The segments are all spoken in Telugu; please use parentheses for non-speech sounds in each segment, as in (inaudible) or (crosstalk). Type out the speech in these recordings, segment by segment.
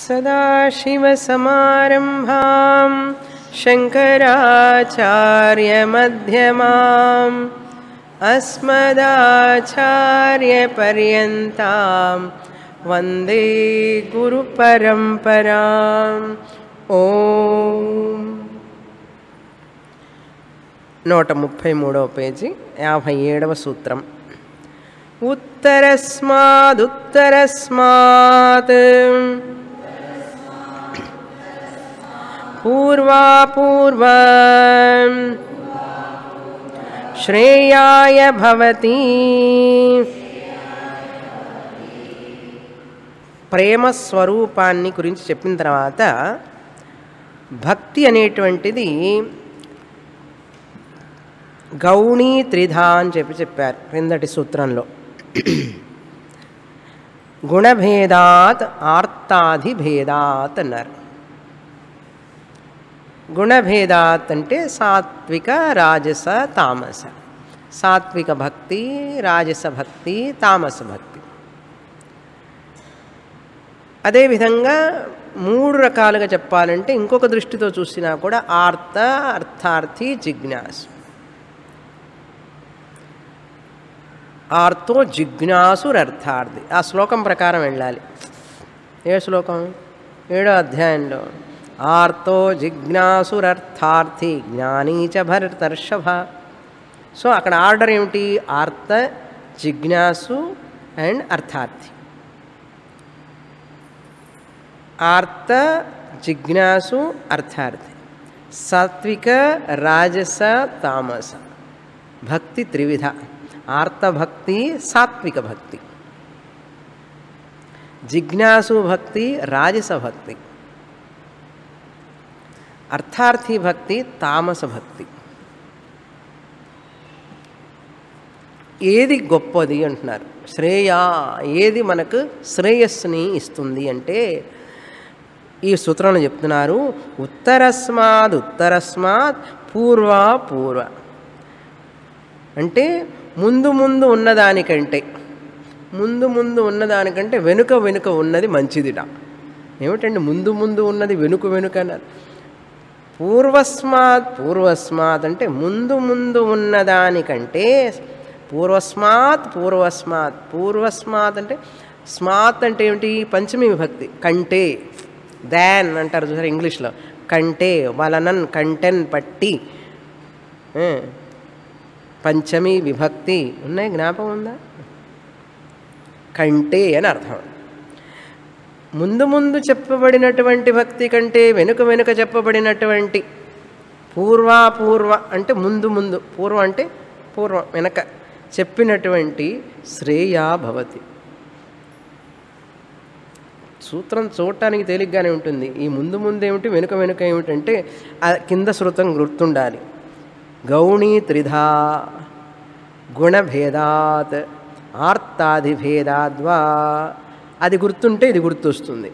सदाशिवसमारम्भां शङ्कराचार्यमध्यमाम् अस्मदाचार्यपर्यन्तां वन्दे गुरुपरम्पराम् ॐ నూట ముప్పై మూడవ పేజీ యాభై ఏడవ సూత్రం ఉత్తరస్మాదుత్తరస్మాత్ పూర్వాపూర్వ శ్రేయాయ భవతి ప్రేమ స్వరూపాన్ని గురించి చెప్పిన తర్వాత భక్తి అనేటువంటిది గౌణీ త్రిధ అని చెప్పి చెప్పారు క్రిందటి సూత్రంలో. గుణభేదాత్ ఆర్తాధిభేదాత్ అన్నారు. గుణభేదాత్ అంటే సాత్విక రాజస తామస. సాత్విక భక్తి రాజస భక్తి తామస భక్తి. అదేవిధంగా మూడు రకాలుగా చెప్పాలంటే ఇంకొక దృష్టితో చూసినా కూడా ఆర్త అర్థార్థి జిజ్ఞాసు. ఆర్తో జిజ్ఞాసురర్థార్థి ఆ శ్లోకం ప్రకారం వెళ్ళాలి. ఏ శ్లోకం? ఏడో అధ్యాయంలో. ఆర్తో జిజ్ఞాసురర్థార్థి జ్ఞానీచ భరతర్షభ సో అక్కడ ఆర్డర్ ఏమిటి? ఆర్త జిజ్ఞాసు అండ్ అర్థార్థి. ఆర్త జిజ్ఞాసు అర్థార్థి. సాత్విక రాజస తామస. భక్తి త్రివిధ. ఆర్తభక్తి సాత్విక భక్తి. జిజ్ఞాసు భక్తి రాజస భక్తి. అర్థార్థి భక్తి తామస భక్తి. ఏది గొప్పది అంటున్నారు. శ్రేయ ఏది మనకు శ్రేయస్సుని ఇస్తుంది అంటే ఈ సూత్రంలో చెప్తున్నారు ఉత్తరస్మాద్ ఉత్తరస్మాత్ పూర్వ పూర్వ. అంటే ముందు ముందు ఉన్నదానికంటే ముందు ముందు ఉన్నదానికంటే వెనుక వెనుక ఉన్నది మంచిదిట. ఏమిటండి ముందు ముందు ఉన్నది వెనుక వెనుక అన్నారు? పూర్వస్మాత్ పూర్వస్మాత్ అంటే ముందు ముందు ఉన్నదానికంటే పూర్వస్మాత్ పూర్వస్మాత్ పూర్వస్మాత్ అంటే స్మాత్ అంటే ఏమిటి? పంచమి విభక్తి కంటే. దాన్ అంటారు చూసారు ఇంగ్లీష్లో. కంటే వలనన్ కంటెన్ పట్టి. పంచమి విభక్తి. ఉన్నాయి జ్ఞాపకం ఉందా? కంటే అని అర్థం. ముందు ముందు చెప్పబడినటువంటి భక్తి కంటే వెనుక వెనుక చెప్పబడినటువంటి పూర్వాపూర్వ అంటే ముందు ముందు. పూర్వం అంటే పూర్వం వెనక. చెప్పినటువంటి శ్రేయా భవతి. సూత్రం చూడటానికి తేలిగ్గానే ఉంటుంది. ఈ ముందు ముందు ఏమిటి వెనుక వెనుక ఏమిటంటే కింద శృతం గుర్తుండాలి. గౌణీ త్రిధా గుణభేదాత్ ఆర్తాదిభేదాద్వా అది గుర్తుంటే ఇది గుర్తొస్తుంది.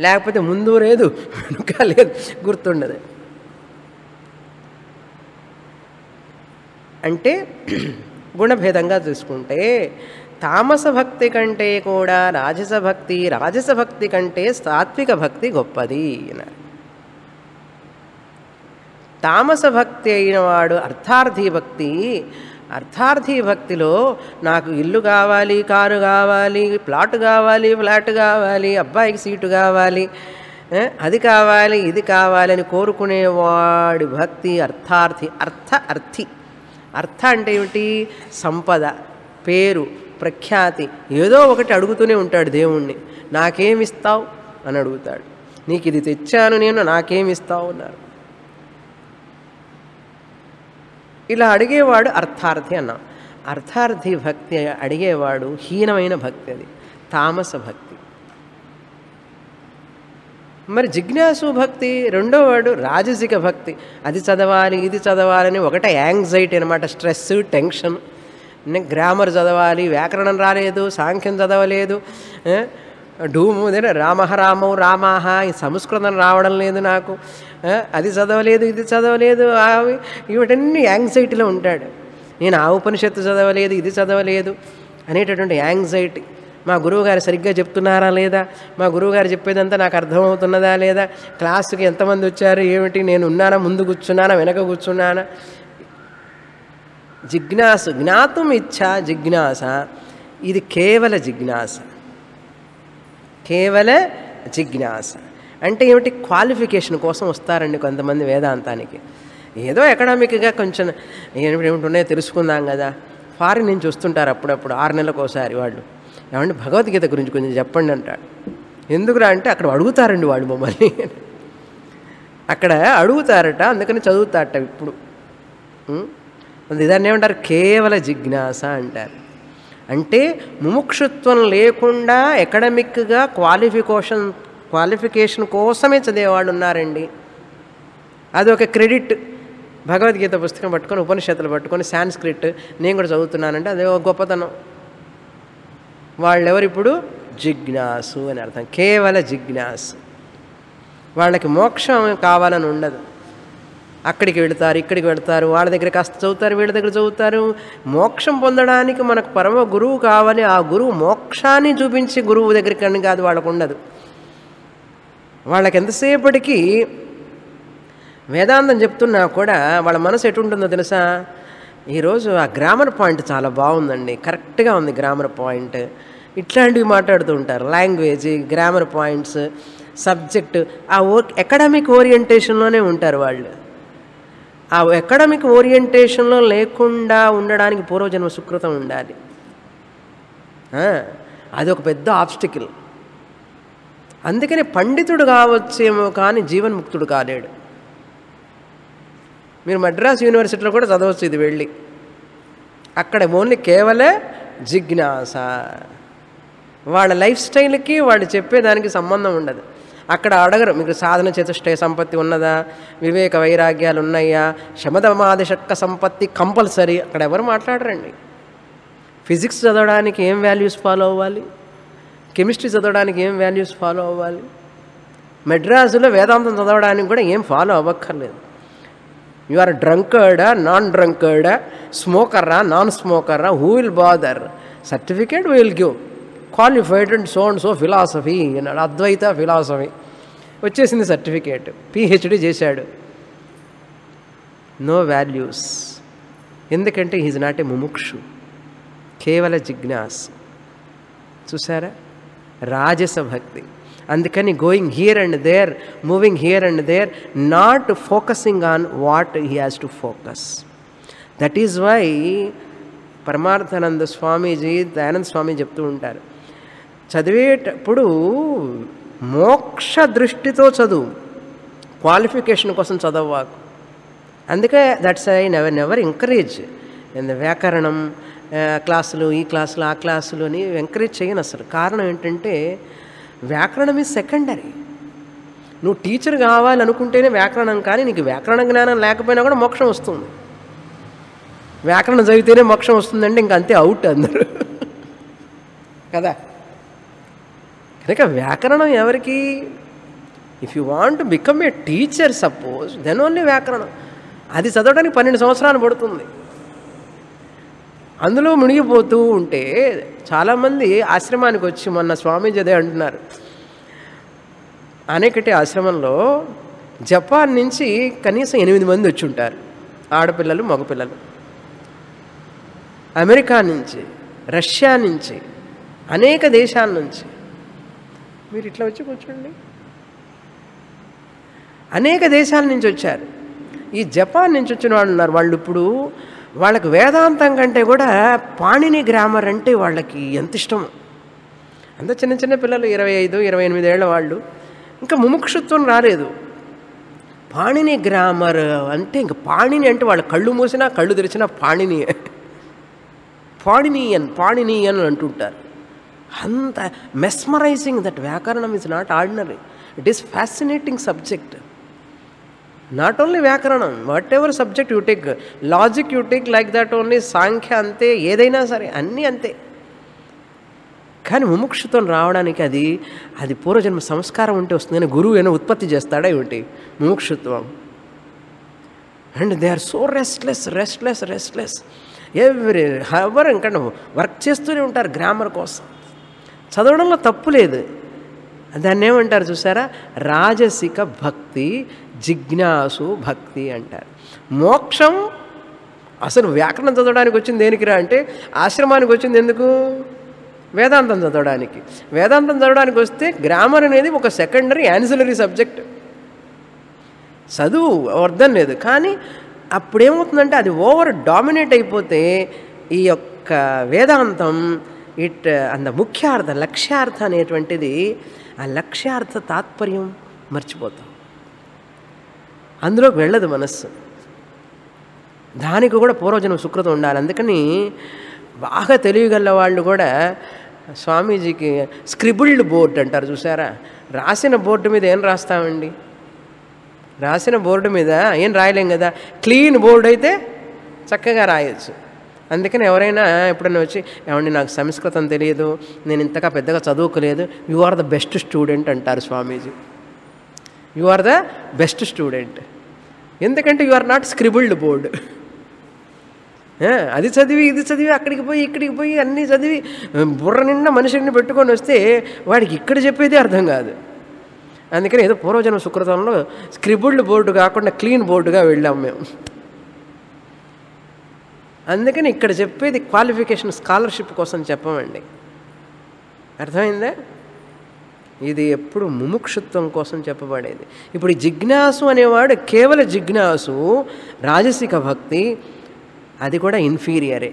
లేకపోతే ముందు లేదు వెనుక లేదు గుర్తుండదు. అంటే గుణభేదంగా చూసుకుంటే తామస భక్తి కంటే కూడా రాజస భక్తి రాజస భక్తి కంటే సాత్విక భక్తి గొప్పది అన్నారు. తామస భక్తి అయిన వాడు అర్థార్థి భక్తి అర్థార్థి భక్తిలో నాకు ఇల్లు కావాలి కారు కావాలి ప్లాట్ కావాలి ఫ్లాట్ కావాలి అబ్బాయికి సీటు కావాలి అది కావాలి ఇది కావాలని కోరుకునేవాడి భక్తి అర్థార్థి అర్థ అర్థి. అర్థ అంటే ఏమిటి? సంపద పేరు ప్రఖ్యాతి. ఏదో ఒకటి అడుగుతూనే ఉంటాడు దేవుణ్ణి. నాకేమిస్తావు అని అడుగుతాడు. నీకు ఇది తెచ్చాను నేను నాకేమిస్తావు అన్నారు ఇలా అడిగేవాడు అర్థార్థి అన్నాం. అర్థార్థి భక్తి అడిగేవాడు హీనమైన భక్తి అది. తామస భక్తి. మరి జిజ్ఞాసు భక్తి రెండో వాడు రాజసిక భక్తి. అది చదవాలి ఇది చదవాలని ఒకటే యాంగ్జైటీ అనమాట స్ట్రెస్ టెన్షన్ గ్రామర్ చదవాలి వ్యాకరణం రాలేదు సాంఖ్యం చదవలేదు ఢూము రామ రామౌ రామాహ ఈ సంస్కృతం రావడం లేదు నాకు. అది చదవలేదు ఇది చదవలేదు అవి ఇవన్నీ యాంగ్జైటీలో ఉంటాడు. నేను ఆ ఉపనిషత్తు చదవలేదు ఇది చదవలేదు అనేటటువంటి యాంగ్జైటీ. మా గురువుగారు సరిగ్గా చెప్తున్నారా లేదా? మా గురువుగారు చెప్పేదంతా నాకు అర్థమవుతున్నదా లేదా? క్లాసుకి ఎంతమంది వచ్చారు? ఏమిటి? నేను ఉన్నానా? ముందు కూర్చున్నానా? వెనక కూర్చున్నానా? జిజ్ఞాసు జ్ఞాతం ఇచ్చ జిజ్ఞాస ఇది కేవల జిజ్ఞాస. కేవల జిజ్ఞాస. అంటే ఏమిటి? క్వాలిఫికేషన్ కోసం వస్తారండి కొంతమంది వేదాంతానికి. ఏదో ఎకనామిక్గా కొంచెం ఏమిటి ఏమిటి ఉన్నాయో తెలుసుకుందాం కదా. ఫారిన్ నుంచి వస్తుంటారు అప్పుడప్పుడు ఆరు నెలలకు ఒకసారి వాళ్ళు. ఏమంటే భగవద్గీత గురించి కొంచెం చెప్పండి అంటాడు. ఎందుకురా అంటే అక్కడ అడుగుతారండి వాళ్ళు మమ్మల్ని. అక్కడ అడుగుతారట అందుకని చదువుతారట ఇప్పుడు. దాన్ని ఏమంటారు? కేవల జిజ్ఞాస అంటారు. అంటే ముముక్షుత్వం లేకుండా ఎకడమిక్గా క్వాలిఫికేషన్ క్వాలిఫికేషన్ కోసమే చదివేవాళ్ళు ఉన్నారండి. అదొక క్రెడిట్. భగవద్గీత పుస్తకం పట్టుకొని ఉపనిషత్తులు పట్టుకొని సాంస్క్రిట్ నేను కూడా చదువుతున్నానంటే అదే ఒక గొప్పతనం. వాళ్ళెవరు ఇప్పుడు? జిజ్ఞాసు అని అర్థం. కేవల జిజ్ఞాసు. వాళ్ళకి మోక్షం కావాలని ఉండదు. అక్కడికి వెళతారు ఇక్కడికి వెళతారు వాళ్ళ దగ్గర కాస్త చదువుతారు వీళ్ళ దగ్గర చదువుతారు. మోక్షం పొందడానికి మనకు పరమ గురువు కావాలి. ఆ గురువు మోక్షాన్ని చూపించి గురువు దగ్గరికి అని కాదు వాళ్ళకు ఉండదు. వాళ్ళకి ఎంతసేపటికి వేదాంతం చెప్తున్నా కూడా వాళ్ళ మనసు ఎటుంటుందో తెలుసా? ఈరోజు ఆ గ్రామర్ పాయింట్ చాలా బాగుందండి. కరెక్ట్గా ఉంది గ్రామర్ పాయింట్. ఇట్లాంటివి మాట్లాడుతూ ఉంటారు. లాంగ్వేజ్ గ్రామర్ పాయింట్స్ సబ్జెక్ట్ ఆ ఓ అకాడమిక్ ఓరియంటేషన్లోనే ఉంటారు వాళ్ళు. ఆ అకాడమిక్ ఓరియంటేషన్లో లేకుండా ఉండడానికి పూర్వజన్మ సుకృతం ఉండాలి. అది ఒక పెద్ద ఆబ్స్టికల్ అందుకని పండితుడు కావచ్చేమో కానీ జీవన్ముక్తుడు కాలేడు. మీరు మద్రాస్ యూనివర్సిటీలో కూడా చదవచ్చు ఇది వెళ్ళి. అక్కడ ఓన్లీ కేవలే జిజ్ఞాస. వాళ్ళ లైఫ్ స్టైల్కి వాళ్ళు చెప్పేదానికి సంబంధం ఉండదు. అక్కడ అడగరు. మీకు సాధన చతుష్టయ సంపత్తి ఉన్నదా? వివేక వైరాగ్యాలు ఉన్నాయా? శమదమాదిశక్క సంపత్తి కంపల్సరీ. అక్కడ ఎవరు మాట్లాడరండి? ఫిజిక్స్ చదవడానికి ఏం వాల్యూస్ ఫాలో అవ్వాలి? కెమిస్ట్రీ చదవడానికి ఏం వాల్యూస్ ఫాలో అవ్వాలి? మెడ్రాసులో వేదాంతం చదవడానికి కూడా ఏం ఫాలో అవ్వక్కర్లేదు. యు ఆర్ డ్రంకర్డా నాన్ డ్రంకర్డా స్మోకర్రా non స్మోకర్రా who will bother? Certificate will give. Qualified and so and so philosophy అన్నాడు అద్వైత ఫిలాసఫీ వచ్చేసింది సర్టిఫికేట్ పిహెచ్డి చేశాడు. నో వాల్యూస్ ఎందుకంటే హీజ్ నాట్ ఏ ముముక్షు కేవల జిజ్ఞాస్ చూసారా రాజస భక్తి అందుకని going here and there moving here and there not focusing on what he has to focus that is why Paramarthananda Swamiji Dayananda Swami చెప్తూ ఉంటారు. చదివేటప్పుడు మోక్ష దృష్టితో చదువు. క్వాలిఫికేషన్ కోసం చదవవాకు. అందుకే that's I never never encourage. వ్యాకరణం క్లాసులు ఈ క్లాసులు ఆ క్లాసులు అని ఎంకరేజ్ చేయను అసలు. కారణం ఏంటంటే వ్యాకరణం ఈజ్ సెకండరీ నువ్వు టీచర్ కావాలనుకుంటేనే వ్యాకరణం కానీ నీకు వ్యాకరణ జ్ఞానం లేకపోయినా కూడా మోక్షం వస్తుంది. వ్యాకరణం చదివితేనే మోక్షం వస్తుందంటే ఇంక అంతే అవుట్ అందరు. కదా? కనుక వ్యాకరణం ఎవరికి? If you want become a teacher suppose then only వ్యాకరణం. అది చదవడానికి పన్నెండు సంవత్సరాలు పడుతుంది. అందులో మునిగిపోతూ ఉంటే చాలామంది ఆశ్రమానికి వచ్చి మొన్న స్వామీజీ అదే అంటున్నారు. అనేకటి ఆశ్రమంలో జపాన్ నుంచి కనీసం ఎనిమిది మంది వచ్చి ఉంటారు. ఆడపిల్లలు మగపిల్లలు. అమెరికా నుంచి రష్యా నుంచి అనేక దేశాల నుంచి. మీరు ఇట్లా వచ్చి కూర్చోండి. అనేక దేశాల నుంచి వచ్చారు. ఈ జపాన్ నుంచి వచ్చిన వాళ్ళు ఉన్నారు. వాళ్ళు ఇప్పుడు వాళ్ళకి వేదాంతం కంటే కూడా పాణిని గ్రామర్ అంటే వాళ్ళకి ఎంత ఇష్టం అంత చిన్న చిన్న పిల్లలు ఇరవై ఐదు ఇరవై ఎనిమిది ఏళ్ళ వాళ్ళు. ఇంకా ముముక్షుత్వం రాలేదు. పాణిని గ్రామర్ అంటే ఇంక పాణిని అంటే వాళ్ళు కళ్ళు మూసినా కళ్ళు తెరిచినా పాణిని పాణినీయన్ పాణినీయన్ అంటుంటారు. అంత మెస్మరైజింగ్ దట్ వ్యాకరణం is not ordinary it is fascinating subject not only వ్యాకరణం whatever subject you take logic you take like that only Sankhya అంతే ఏదైనా సరే అన్నీ అంతే. కానీ ముముక్షుత్వం రావడానికి అది అది పూర్వజన్మ సంస్కారం ఉంటే వస్తుంది. అని గురువు ఏమైనా ఉత్పత్తి చేస్తాడా ఏమిటి? ముముక్షుత్వం. And they are so restless restless restless every hour ఇంకా వర్క్ చేస్తూనే ఉంటారు గ్రామర్ కోసం. చదవడంలో తప్పు లేదు. దాన్ని ఏమంటారు చూసారా? రాజసిక భక్తి జిజ్ఞాసు భక్తి అంటారు. మోక్షం అసలు వ్యాకరణం చదవడానికి వచ్చింది దేనికిరా అంటే ఆశ్రమానికి వచ్చింది ఎందుకు? వేదాంతం చదవడానికి. వేదాంతం చదవడానికి వస్తే గ్రామర్ అనేది ఒక సెకండరీ యాన్సిలరీ సబ్జెక్ట్. చదువు అర్థం లేదు. కానీ అప్పుడేమవుతుందంటే అది ఓవర్ డామినేట్ అయిపోతే ఈ యొక్క వేదాంతం ఇట్ అంత ముఖ్యార్థ లక్ష్యార్థ అనేటువంటిది ఆ లక్ష్యార్థ తాత్పర్యం మర్చిపోతాం. అందులోకి వెళ్ళదు మనస్సు. దానికి కూడా పూర్వజనం సుకృతం ఉండాలి. అందుకని బాగా తెలియగల వాళ్ళు కూడా స్వామీజీకి స్క్రిబుల్డ్ బోర్డు అంటారు చూసారా? రాసిన బోర్డు మీద ఏం రాస్తామండి? రాసిన బోర్డు మీద ఏం రాయలేం కదా? క్లీన్ బోర్డు అయితే చక్కగా రాయొచ్చు. అందుకని ఎవరైనా ఎప్పుడైనా వచ్చి ఏమండి నాకు సంస్కృతం తెలియదు నేను ఇంతగా పెద్దగా చదువుకోలేదు you are the best student అంటారు Swamiji. You are the best student ఎందుకంటే you are not scribbled board అది చదివి ఇది చదివి అక్కడికి పోయి ఇక్కడికి పోయి అన్నీ చదివి బుర్ర నిండా మనిషిని పెట్టుకొని వస్తే వాడికి ఇక్కడ చెప్పేది అర్థం కాదు. అందుకని ఏదో పూర్వజన్మ సుకృతంలో స్క్రిబుల్డ్ బోర్డు కాకుండా క్లీన్ బోర్డుగా వెళ్ళాం మేము. అందుకని ఇక్కడ చెప్పేది క్వాలిఫికేషన్ స్కాలర్షిప్ కోసం చెప్పమండి. అర్థమైందా? ఇది ఎప్పుడు ముముక్షుత్వం కోసం చెప్పబడేది. ఇప్పుడు జిజ్ఞాసు అనేవాడు కేవల జిజ్ఞాసు రాజసిక భక్తి అది కూడా ఇన్ఫీరియరే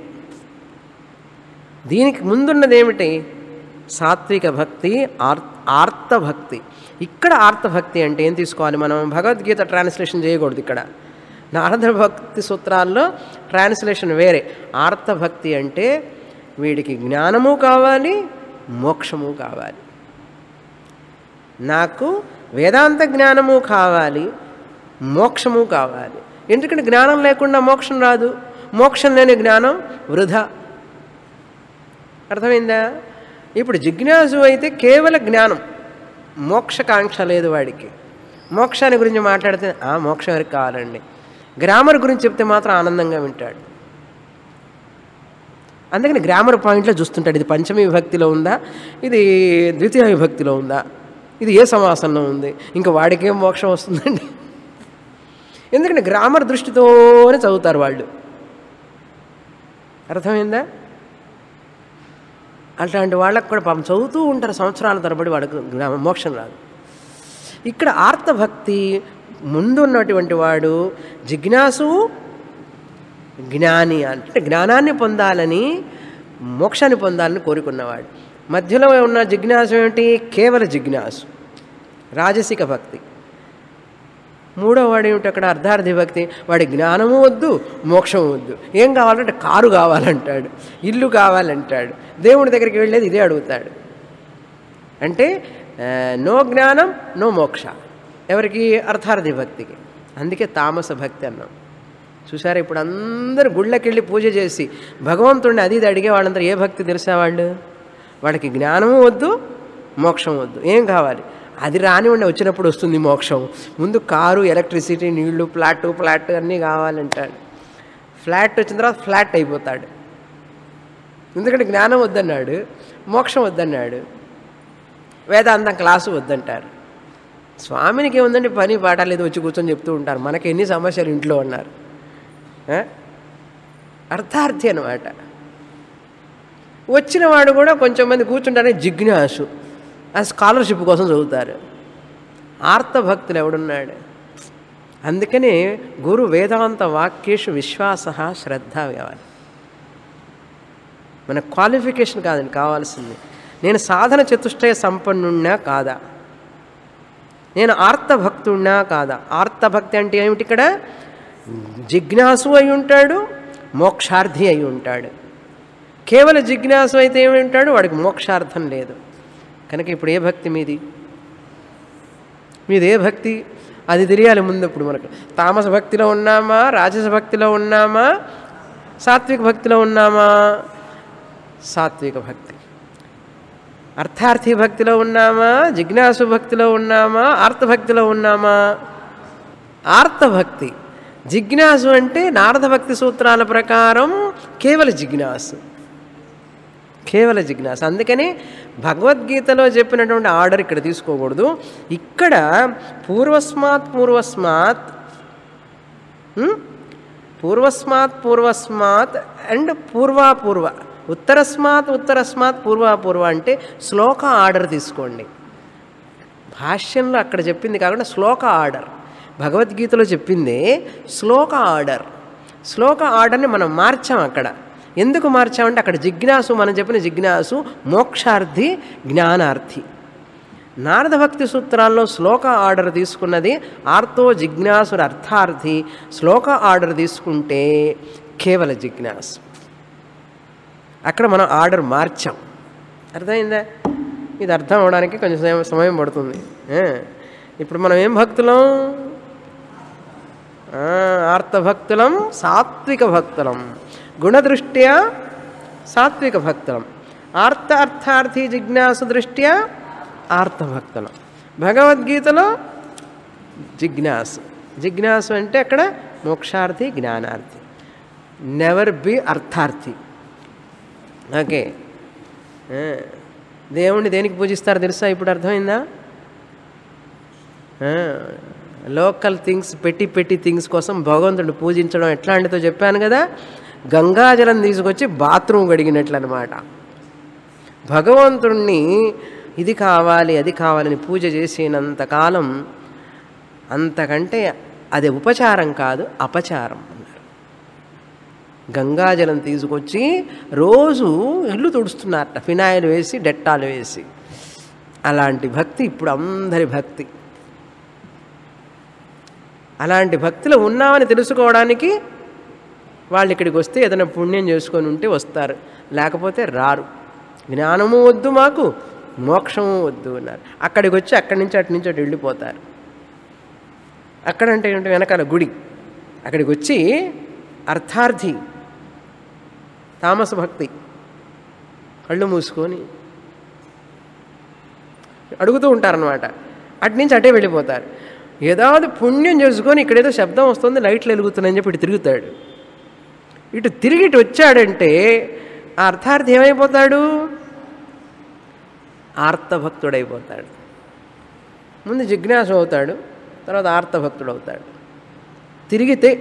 దీనికి ముందున్నది ఏమిటి? సాత్విక భక్తి ఆర్ ఆర్తభక్తి. ఇక్కడ ఆర్తభక్తి అంటే ఏం తీసుకోవాలి మనం? భగవద్గీత ట్రాన్స్లేషన్ చేయకూడదు ఇక్కడ. నారద భక్తి సూత్రాల్లో ట్రాన్స్లేషన్ వేరే. ఆర్తభక్తి అంటే వీడికి జ్ఞానము కావాలి మోక్షము కావాలి. నాకు వేదాంత జ్ఞానము కావాలి మోక్షము కావాలి. ఎందుకంటే జ్ఞానం లేకుండా మోక్షం రాదు? మోక్షం లేని జ్ఞానం వృధా. అర్థమైందా? ఇప్పుడు జిజ్ఞాసు అయితే కేవల జ్ఞానం మోక్షకాంక్ష లేదు వాడికి. మోక్షాన్ని గురించి మాట్లాడితే ఆ మోక్షం ఎవరికి కావాలండి. గ్రామర్ గురించి చెప్తే మాత్రం ఆనందంగా వింటాడు. అందుకని గ్రామర్ పాయింట్లో చూస్తుంటాడు ఇది పంచమీ విభక్తిలో ఉందా? ఇది ద్వితీయ విభక్తిలో ఉందా? ఇది ఏ సమాసంలో ఉంది? ఇంకా వాడికేం మోక్షం వస్తుందండి? ఎందుకంటే గ్రామర్ దృష్టితోనే చదువుతారు వాళ్ళు. అర్థమైందా? అట్లాంటి వాళ్ళకు కూడా పాపం చదువుతూ ఉంటారు సంవత్సరాల తరబడి వాళ్ళకు మోక్షం రాదు. ఇక్కడ ఆర్తభక్తి ముందున్నటువంటి వాడు జిజ్ఞాసు జ్ఞాని అంటే. జ్ఞానాన్ని పొందాలని మోక్షాన్ని పొందాలని కోరుకున్నవాడు. మధ్యలో ఉన్న జిజ్ఞాసు ఏమిటి? కేవల జిజ్ఞాసు. రాజసిక భక్తి. మూడో వాడు ఏమిటి అక్కడ? అర్ధార్థి భక్తి. వాడి జ్ఞానము వద్దు మోక్షం వద్దు. ఏం కావాలంటే కారు కావాలంటాడు ఇల్లు కావాలంటాడు. దేవుడి దగ్గరికి వెళ్ళేది ఇదే అడుగుతాడు. అంటే నో జ్ఞానం నో మోక్ష. ఎవరికి? అర్థార్థి భక్తికి. అందుకే తామస భక్తి అన్నాం. చూసారా ఇప్పుడు అందరూ గుళ్ళకెళ్ళి పూజ చేసి భగవంతుడిని అది ఇది అడిగే వాళ్ళందరూ ఏ భక్తి తెలిసా వాళ్ళు? వాళ్ళకి జ్ఞానము వద్దు మోక్షం వద్దు. ఏం కావాలి? అది రానివ్వండి వచ్చినప్పుడు వస్తుంది మోక్షం. ముందు కారు ఎలక్ట్రిసిటీ నీళ్ళు ఫ్లాట్ ఫ్లాట్ అన్నీ కావాలంటాడు. ఫ్లాట్ వచ్చిన తర్వాత ఫ్లాట్ అయిపోతాడు. ఎందుకంటే జ్ఞానం వద్దన్నాడు మోక్షం వద్దన్నాడు. వేదాంతం క్లాసు వద్దంటారు. స్వామినికి ఏముందంటే పని పాట లేదు వచ్చి కూర్చొని చెప్తూ ఉంటారు. మనకి ఎన్ని సమస్యలు ఇంట్లో ఉన్నారు. అర్థార్థి అనమాట వచ్చిన వాడు కూడా కొంచెం మంది కూర్చుంటారని జిజ్ఞాసు. ఆ స్కాలర్షిప్ కోసం చదువుతారు. ఆర్తభక్తులు ఎవడున్నాడు? అందుకనే గురు వేదాంత వాక్యేషు విశ్వాస శ్రద్ధ కావాలి మన క్వాలిఫికేషన్ కాదండి కావాల్సింది. నేను సాధన చతుష్టయ సంపన్నున్నా కాదా? నేను ఆర్తభక్తుణ్ణా కాదా? ఆర్తభక్తి అంటే ఏమిటి ఇక్కడ? జిజ్ఞాసు అయి ఉంటాడు మోక్షార్థి అయి ఉంటాడు. కేవల జిజ్ఞాసు అయితే ఏమి ఉంటాడు? వాడికి మోక్షార్థం లేదు. కనుక ఇప్పుడు ఏ భక్తి మీది? మీది ఏ భక్తి? అది తెలియాలి ముందు ఇప్పుడు మనకు. తామస భక్తిలో ఉన్నామా? రాజస భక్తిలో ఉన్నామా? సాత్విక భక్తిలో ఉన్నామా? సాత్విక భక్తి. అర్థార్థి భక్తిలో ఉన్నామా? జిజ్ఞాసు భక్తిలో ఉన్నామా? ఆర్తభక్తిలో ఉన్నామా? ఆర్తభక్తి జిజ్ఞాసు అంటే నారద భక్తి సూత్రాల ప్రకారం కేవల జిజ్ఞాసు. కేవల జిజ్ఞాస. అందుకని భగవద్గీతలో చెప్పినటువంటి ఆర్డర్ ఇక్కడ తీసుకోకూడదు. ఇక్కడ పూర్వస్మాత్ పూర్వస్మాత్ పూర్వస్మాత్ పూర్వస్మాత్ అండ్ పూర్వాపూర్వ. ఉత్తరస్మాత్ ఉత్తరస్మాత్ పూర్వాపూర్వ అంటే శ్లోక ఆర్డర్ తీసుకోండి. భాష్యంలో అక్కడ చెప్పింది కాకుండా శ్లోక ఆర్డర్. భగవద్గీతలో చెప్పిందే శ్లోక ఆర్డర్. శ్లోక ఆర్డర్ని మనం మార్చాం అక్కడ. ఎందుకు మార్చామంటే అక్కడ జిజ్ఞాసు మనం చెప్పిన జిజ్ఞాసు మోక్షార్థి జ్ఞానార్థి. నారద భక్తి సూత్రాల్లో శ్లోక ఆర్డర్ తీసుకున్నది ఆర్తో జిజ్ఞాసుడు అర్థార్థి శ్లోక ఆర్డర్ తీసుకుంటే కేవల జిజ్ఞాసు. అక్కడ మనం ఆర్డర్ మార్చాం. అర్థమైందా? ఇది అర్థం అవడానికి కొంచెం సమయం- సమయం పడుతుంది. ఇప్పుడు మనం ఏం భక్తులం? ఆర్తభక్తులం సాత్విక భక్తులం. గుణదృష్ట్యా సాత్విక భక్తులం. ఆర్త అర్థార్థి జిజ్ఞాసు దృష్ట్యా ఆర్తభక్తులం భగవద్గీతలో జిజ్ఞాసు. జిజ్ఞాసు అంటే అక్కడ మోక్షార్థి జ్ఞానార్థి. నెవర్ బి అర్థార్థి. ఓకే. దేవుణ్ణి దేనికి పూజిస్తారు తెలుసా? ఇప్పుడు అర్థమైందా? లోకల్ థింగ్స్ పెట్టి పెట్టి థింగ్స్ కోసం భగవంతుడిని పూజించడం ఎట్లాంటిదో చెప్పాను కదా. గంగాజలం తీసుకొచ్చి బాత్రూమ్ గడిగినట్లు అనమాట భగవంతుణ్ణి ఇది కావాలి అది కావాలని పూజ చేసినంతకాలం అంతకంటే అది ఉపచారం కాదు అపచారం. గంగాజలం తీసుకొచ్చి రోజు ఇల్లు తుడుస్తున్నారట. ఫినాయిల్ వేసి డెట్టాలు వేసి. అలాంటి భక్తి ఇప్పుడు అందరి భక్తి. అలాంటి భక్తులు ఉన్నామని తెలుసుకోవడానికి వాళ్ళు ఇక్కడికి వస్తే ఏదైనా పుణ్యం చేసుకొని ఉంటే వస్తారు. లేకపోతే రారు. జ్ఞానము వద్దు మాకు మోక్షము వద్దు అన్నారు. అక్కడికి వచ్చి అక్కడి నుంచి అటు నుంచి అటు వెళ్ళిపోతారు. అక్కడంటే ఏంటంటే వెనకాల గుడి. అక్కడికి వచ్చి అర్థార్థి తామస భక్తి. కళ్ళు మూసుకొని అడుగుతూ ఉంటారనమాట అటు నుంచి అటే వెళ్ళిపోతారు. ఏదాది పుణ్యం చేసుకొని ఇక్కడేదో శబ్దం వస్తుంది లైట్లు వెలుగుతున్నాయని చెప్పి ఇటు తిరుగుతాడు. ఇటు తిరిగి ఇటు వచ్చాడంటే ఆ అర్థార్థి ఏమైపోతాడు? ఆర్తభక్తుడైపోతాడు. ముందు జిజ్ఞాస అవుతాడు తర్వాత ఆర్తభక్తుడు అవుతాడు తిరిగితే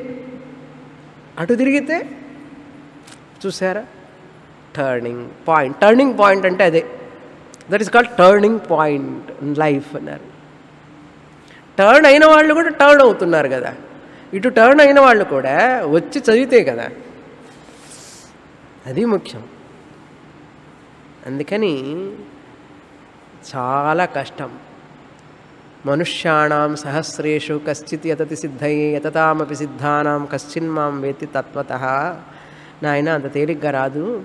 అటు తిరిగితే చూసారా టర్నింగ్ పాయింట్ టర్నింగ్ పాయింట్ అంటే అదే. That is called turning point in life అన్నారు. టర్న్ అయిన వాళ్ళు కూడా టర్న్ అవుతున్నారు కదా. ఇటు టర్న్ అయిన వాళ్ళు కూడా వచ్చి చదివితే కదా. అది ముఖ్యం. అందుకని చాలా కష్టం. మనుష్యాణం సహస్రేషు కశ్చిత్ యతతి సిద్ధయే యతతామపి సిద్ధానాం కశ్చిన్మాం వేతి తత్వత. నాయన అంత తేలిగ్గా రాదు.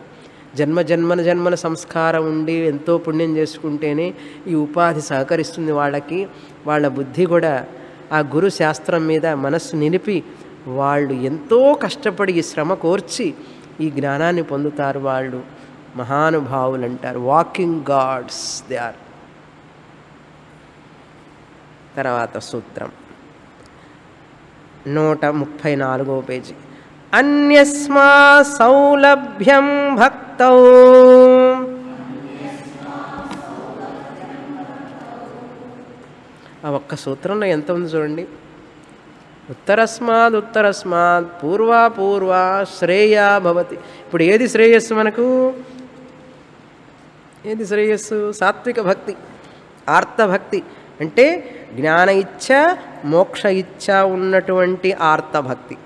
జన్మ జన్మన జన్మల సంస్కారం ఉండి ఎంతో పుణ్యం చేసుకుంటేనే ఈ ఉపాధి సహకరిస్తుంది వాళ్ళకి. వాళ్ళ బుద్ధి కూడా ఆ గురు శాస్త్రం మీద మనస్సు నిలిపి వాళ్ళు ఎంతో కష్టపడి ఈ శ్రమ కోర్చి ఈ జ్ఞానాన్ని పొందుతారు వాళ్ళు. మహానుభావులు అంటారు వాకింగ్ గాడ్స్ దే ఆర్. తర్వాత సూత్రం. నూట ముప్పై నాలుగో పేజీ. అన్యస్మా సౌలభ్యం భక్తౌ. ఆ ఒక్క సూత్రంలో ఎంత ఉంది చూడండి. ఉత్తరస్మాద్ ఉత్తరస్మాత్ పూర్వా పూర్వ శ్రేయా భవతి. ఇప్పుడు ఏది శ్రేయస్సు మనకు? ఏది శ్రేయస్సు? సాత్విక భక్తి ఆర్తభక్తి అంటే జ్ఞాన ఇచ్చ మోక్ష ఇచ్చ ఉన్నటువంటి ఆర్తభక్తి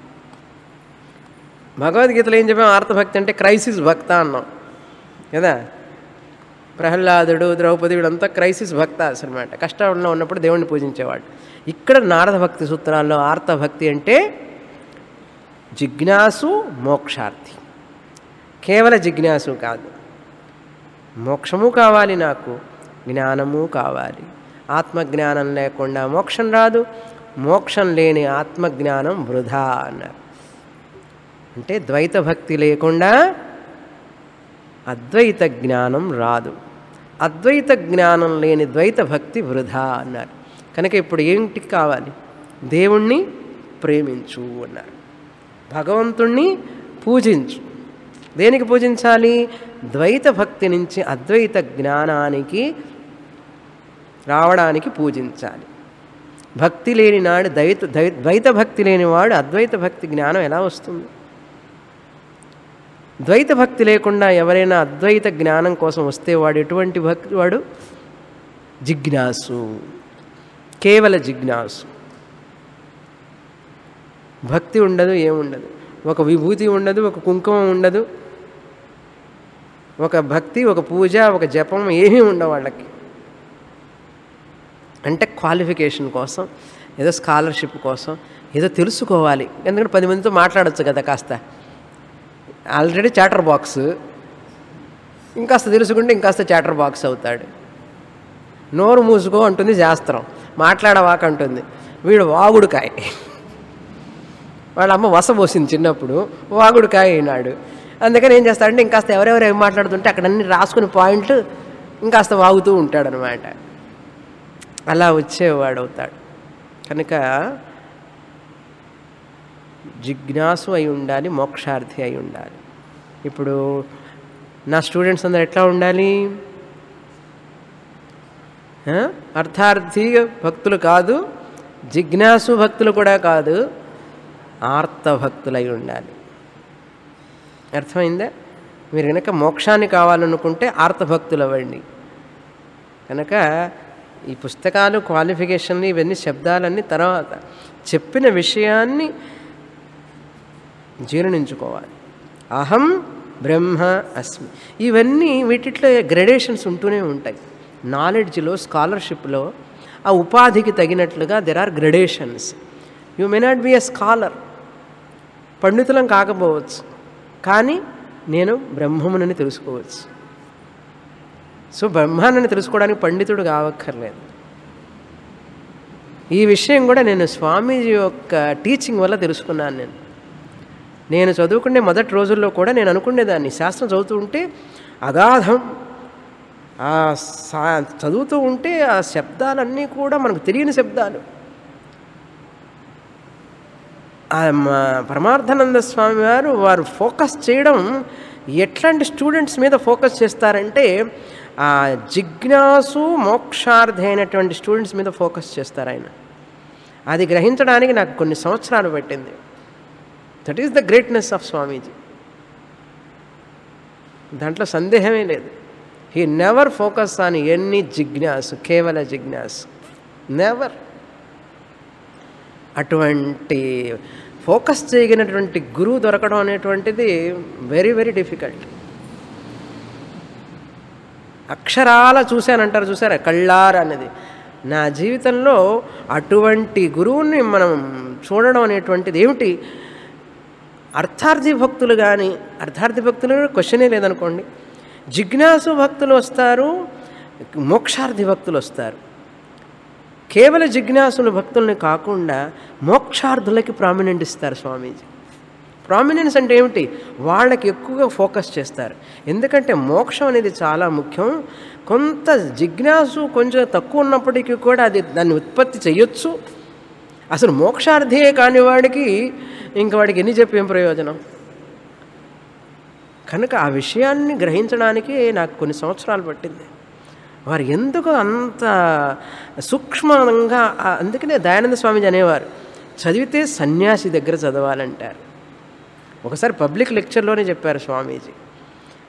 భగవద్గీతలో ఏం చెప్పాం? ఆర్తభక్తి అంటే క్రైసిస్ భక్త అన్నాం. కదా? ప్రహ్లాదుడు ద్రౌపది వీళ్ళంతా క్రైసిస్ భక్తాస్ అనమాట కష్టంలో ఉన్నప్పుడు దేవుణ్ణి పూజించేవాడు ఇక్కడ నారద భక్తి సూత్రాల్లో ఆర్తభక్తి అంటే జిజ్ఞాసు మోక్షార్థి కేవల జిజ్ఞాసు కాదు. మోక్షము కావాలి నాకు జ్ఞానము కావాలి. ఆత్మజ్ఞానం లేకుండా మోక్షం రాదు. మోక్షం లేని ఆత్మజ్ఞానం వృధా అన్నారు. అంటే ద్వైత భక్తి లేకుండా అద్వైత జ్ఞానం రాదు. అద్వైత జ్ఞానం లేని ద్వైత భక్తి వృధా అన్నారు. కనుక ఇప్పుడు ఏంటి కావాలి? దేవుణ్ణి ప్రేమించు అన్నారు. భగవంతుణ్ణి పూజించు. దేనికి పూజించాలి? ద్వైత భక్తి నుంచి అద్వైత జ్ఞానానికి రావడానికి పూజించాలి. భక్తి లేని నాడు ద్వైత ద్వైత భక్తి లేనివాడు అద్వైత భక్తి జ్ఞానం ఎలా వస్తుంది? ద్వైత భక్తి లేకుండా ఎవరైనా అద్వైత జ్ఞానం కోసం వస్తే వాడు ఎటువంటి భక్తి వాడు? జిజ్ఞాసు. కేవల జిజ్ఞాసు. భక్తి ఉండదు ఏముండదు. ఒక విభూతి ఉండదు ఒక కుంకుమ ఉండదు. ఒక భక్తి ఒక పూజ ఒక జపం ఏమీ ఉండవు వాళ్ళకి. అంటే క్వాలిఫికేషన్ కోసం ఏదో స్కాలర్షిప్ కోసం ఏదో తెలుసుకోవాలి. ఎందుకంటే పది మందితో మాట్లాడొచ్చు కదా కాస్త. Already chatterbox. ఇంకాస్త తెలుసుకుంటే ఇంకాస్త చాటర్ బాక్స్ అవుతాడు. నోరు మూసుకో అంటుంది శాస్త్రం. మాట్లాడవాక అంటుంది. వీడు వాగుడుకాయ. వాళ్ళ అమ్మ వసబోసింది చిన్నప్పుడు. వాగుడుకాయ అయినాడు అందుకని ఏం చేస్తాడంటే ఇంకాస్త ఎవరెవరు ఏం మాట్లాడుతుంటే అక్కడ అన్ని రాసుకుని పాయింట్లు ఇంకాస్త వాగుతూ ఉంటాడనమాట. అలా వచ్చేవాడు అవుతాడు కనుక జిజ్ఞాసు అయి ఉండాలి మోక్షార్థి అయి ఉండాలి. ఇప్పుడు నా స్టూడెంట్స్ అందరు ఎట్లా ఉండాలి? అర్థార్థి భక్తులు కాదు జిజ్ఞాసు భక్తులు కూడా కాదు ఆర్తభక్తులై ఉండాలి. అర్థమైందా? మీరు కనుక మోక్షాన్ని కావాలనుకుంటే ఆర్తభక్తులు అవ్వండి కనుక ఈ పుస్తకాలు క్వాలిఫికేషన్లు ఇవన్నీ శబ్దాలన్నీ తర్వాత చెప్పిన విషయాన్ని జీర్ణించుకోవాలి. అహం బ్రహ్మ అస్మి. ఇవన్నీ వీటిలో గ్రెడేషన్స్ ఉంటూనే ఉంటాయి. నాలెడ్జ్లో స్కాలర్షిప్లో ఆ ఉపాధికి తగినట్లుగా there are gradations you may not be a scholar పండితులం కాకపోవచ్చు. కానీ నేను బ్రహ్మమునని తెలుసుకోవచ్చు. సో బ్రహ్మాన్ని తెలుసుకోవడానికి పండితుడు కావక్కర్లేదు. ఈ విషయం కూడా నేను స్వామీజీ యొక్క టీచింగ్ వల్ల తెలుసుకున్నాను నేను. నేను చదువుకునే మొదటి రోజుల్లో కూడా నేను అనుకునేదాన్ని. శాస్త్రం చదువుతూ ఉంటే అగాధం ఆ సా చదువుతూ ఉంటే ఆ శబ్దాలన్నీ కూడా మనకు తెలియని శబ్దాలు. పరమార్థానంద స్వామి వారు వారు ఫోకస్ చేయడం ఎట్లాంటి స్టూడెంట్స్ మీద ఫోకస్ చేస్తారంటే ఆ జిజ్ఞాసు మోక్షార్థి అయినటువంటి స్టూడెంట్స్ మీద ఫోకస్ చేస్తారు ఆయన. అది గ్రహించడానికి నాకు కొన్ని సంవత్సరాలు పెట్టింది. That is the greatness of Swamiji దాంట్లో సందేహమే లేదు. హీ నెవర్ ఫోకస్ ఆన్ ఎన్ని జిజ్ఞాసు కేవల జిజ్ఞాసు. నెవర్ అటువంటి ఫోకస్ చేయగినటువంటి గురువు దొరకడం అనేటువంటిది వెరీ వెరీ డిఫికల్ట్ అక్షరాల చూశానంటారు చూసారా? కళ్ళార అనేది. నా జీవితంలో అటువంటి గురువుని మనం చూడడం అనేటువంటిది ఏమిటి? అర్థార్థి భక్తులు కానీ అర్థార్థి భక్తులు క్వశ్చనే లేదనుకోండి. జిజ్ఞాసు భక్తులు వస్తారు మోక్షార్థి భక్తులు వస్తారు. కేవల జిజ్ఞాసులు భక్తుల్ని కాకుండా మోక్షార్థులకి ప్రామినెంట్ ఇస్తారు స్వామీజీ. ప్రామినెన్స్ అంటే ఏమిటి? వాళ్ళకి ఎక్కువగా ఫోకస్ చేస్తారు. ఎందుకంటే మోక్షం అనేది చాలా ముఖ్యం. కొంత జిజ్ఞాసు కొంచెం తక్కువ ఉన్నప్పటికీ కూడా అది దాన్ని ఉత్పత్తి చేయొచ్చు. అసలు మోక్షార్థే కాని వాడికి ఇంక వాడికి ఎన్ని చెప్పేం ప్రయోజనం? కనుక ఆ విషయాన్ని గ్రహించడానికి నాకు కొన్ని సంవత్సరాలు పట్టింది. వారు ఎందుకు అంత సూక్ష్మంగా అందుకనే దయానంద స్వామిజీ అనేవారు చదివితే సన్యాసి దగ్గర చదవాలంటారు. ఒకసారి పబ్లిక్ లెక్చర్లోనే చెప్పారు Swamiji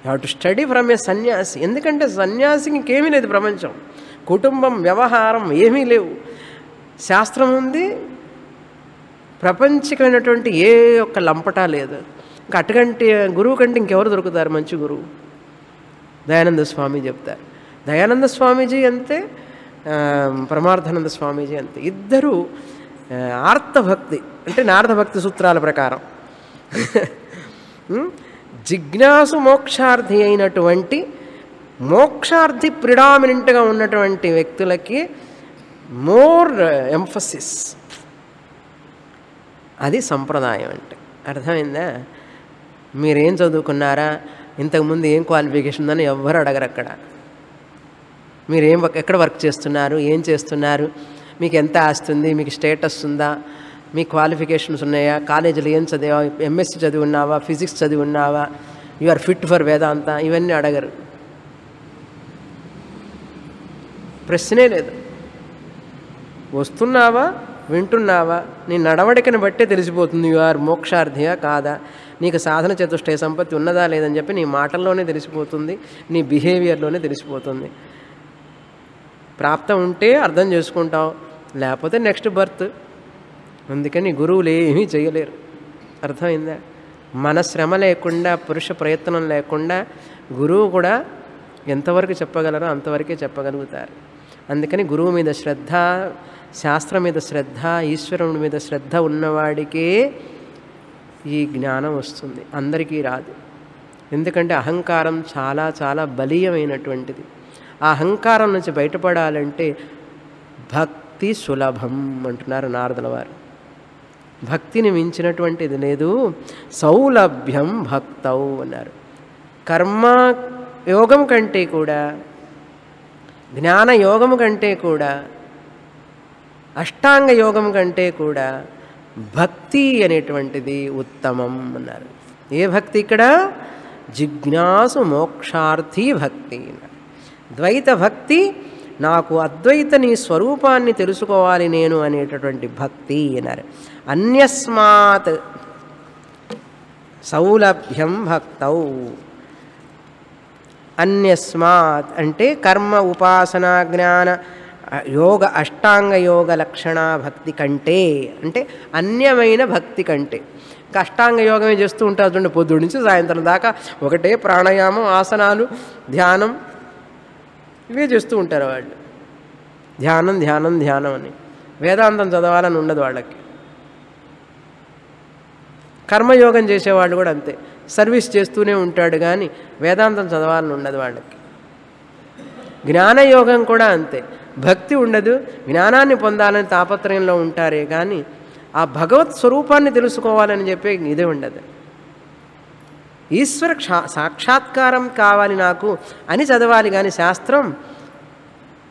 you to study from a sannyasi. ఎందుకంటే సన్యాసికి ఇంకేమీ లేదు ప్రపంచం కుటుంబం వ్యవహారం ఏమీ లేవు. శాస్త్రం ఉంది ప్రపంచకమైనటువంటి ఏ ఒక్క లంపటా లేదు. ఇంకా అటుకంటే గురువు కంటే ఇంకెవరు దొరుకుతారు మంచి గురువు? దయానంద స్వామి చెప్తారు. దయానంద స్వామీజీ అంతే పరమార్థానంద స్వామీజీ అంతే ఇద్దరు ఆర్తభక్తి అంటే నారదభక్తి సూత్రాల ప్రకారం. జిజ్ఞాసు మోక్షార్థి అయినటువంటి మోక్షార్థి ప్రిడామినెంట్గా ఉన్నటువంటి వ్యక్తులకి మోర్ ఎంఫసిస్ అది సంప్రదాయం అంటే అర్థమైందా? మీరేం చదువుకున్నారా? ఇంతకుముందు ఏం క్వాలిఫికేషన్ ఉందని ఎవ్వరు అడగరు అక్కడ. మీరు ఏం వర్క్- ఎక్కడ వర్క్ చేస్తున్నారు? ఏం చేస్తున్నారు? మీకు ఎంత ఆస్తుంది మీకు స్టేటస్ ఉందా? మీ క్వాలిఫికేషన్స్ ఉన్నాయా? కాలేజీలో ఏం చదివా ఎంఎస్సి చదివి ఉన్నావా ఫిజిక్స్ చదివి ఉన్నావా you are fit for Vedanta ఇవన్నీ అడగరు. ప్రశ్నే లేదు. వస్తున్నావా? వింటున్నావా? నీ నడవడికను బట్టే తెలిసిపోతుంది. ఆర్ మోక్షార్థియా కాదా? నీకు సాధన చతుష్టయ సంపత్తి ఉన్నదా లేదని చెప్పి నీ మాటల్లోనే తెలిసిపోతుంది. నీ బిహేవియర్లోనే తెలిసిపోతుంది. ప్రాప్తం ఉంటే అర్థం చేసుకుంటావు. లేకపోతే నెక్స్ట్ బర్త్. అందుకని గురువులు ఏమీ చేయలేరు. అర్థమైందా? మన శ్రమ లేకుండా పురుష ప్రయత్నం లేకుండా గురువు కూడా ఎంతవరకు చెప్పగలరో అంతవరకే చెప్పగలుగుతారు. అందుకని గురువు మీద శ్రద్ధ శాస్త్రం మీద శ్రద్ధ ఈశ్వరుని మీద శ్రద్ధ ఉన్నవాడికే ఈ జ్ఞానం వస్తుంది. అందరికీ రాదు. ఎందుకంటే అహంకారం చాలా చాలా బలీయమైనటువంటిది. ఆ అహంకారం నుంచి బయటపడాలంటే భక్తి సులభం అంటున్నారు నారదుల వారు. భక్తిని మించినటువంటిది లేదు. సౌలభ్యం భక్తవు అన్నారు. కర్మ యోగం కంటే కూడా జ్ఞాన యోగం కంటే కూడా అష్టాంగ యోగం కంటే కూడా భక్తి అనేటువంటిది ఉత్తమం అన్నారు. ఏ భక్తి ఇక్కడ? జిజ్ఞాసు మోక్షార్థి భక్తి ద్వైత భక్తి నాకు అద్వైత నీ స్వరూపాన్ని తెలుసుకోవాలి నేను అనేటటువంటి భక్తి అన్నారు. అన్యస్మాత్ సౌలభ్యం భక్తౌ. అన్యస్మాత్ అంటే కర్మ ఉపాసన జ్ఞాన యోగ అష్టాంగ యోగ లక్షణ భక్తి కంటే అంటే అన్యమైన భక్తి కంటే. అష్టాంగ యోగమే చేస్తూ ఉంటారు చూడండి పొద్దుడి నుంచి సాయంత్రం దాకా ఒకటే ప్రాణాయామం ఆసనాలు ధ్యానం ఇవే చేస్తూ ఉంటారు వాళ్ళు. ధ్యానం ధ్యానం ధ్యానం అని. వేదాంతం చదవాలని ఉండదు వాళ్ళకి. కర్మయోగం చేసేవాళ్ళు కూడా అంతే. సర్వీస్ చేస్తూనే ఉంటాడు కానీ వేదాంతం చదవాలని ఉండదు వాళ్ళకి. జ్ఞానయోగం కూడా అంతే. భక్తి ఉండదు జ్ఞానాన్ని పొందాలని తాపత్రయంలో ఉంటారే కానీ ఆ భగవత్ స్వరూపాన్ని తెలుసుకోవాలని చెప్పే ఇదే ఉండదు. ఈశ్వర క్షా సాక్షాత్కారం కావాలి నాకు అని చదవాలి కానీ శాస్త్రం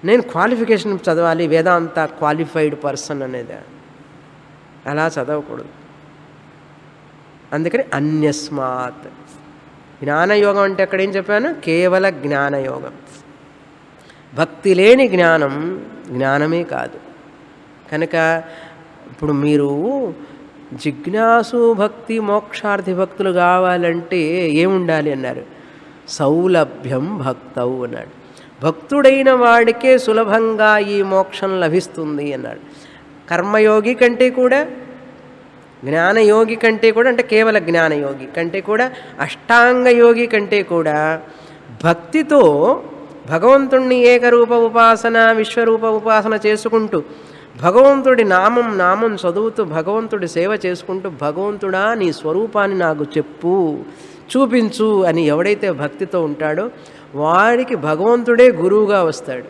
నేను క్వాలిఫికేషన్ చదవాలి వేదాంత క్వాలిఫైడ్ పర్సన్ అనేది. అలా చదవకూడదు. అందుకని అన్యస్మాత్. జ్ఞానయోగం అంటే అక్కడ ఏం చెప్పాను? కేవల జ్ఞానయోగం. భక్తి లేని జ్ఞానం జ్ఞానమే కాదు. కనుక ఇప్పుడు మీరు జిజ్ఞాసు భక్తి మోక్షార్థి భక్తులు కావాలంటే ఏముండాలి అన్నారు. సౌలభ్యం భక్తవు అన్నాడు. భక్తుడైన వాడికే సులభంగా ఈ మోక్షం లభిస్తుంది అన్నాడు. కర్మయోగి కంటే కూడా జ్ఞానయోగి కంటే కూడా అంటే కేవల జ్ఞానయోగి కంటే కూడా అష్టాంగయోగి కంటే కూడా భక్తితో భగవంతుణ్ణి ఏకరూప ఉపాసన విశ్వరూప ఉపాసన చేసుకుంటూ భగవంతుడి నామం నామం చదువుతూ భగవంతుడి సేవ చేసుకుంటూ భగవంతుడా నీ స్వరూపాన్ని నాకు చెప్పు చూపించు అని ఎవడైతే భక్తితో ఉంటాడో వాడికి భగవంతుడే గురువుగా వస్తాడు.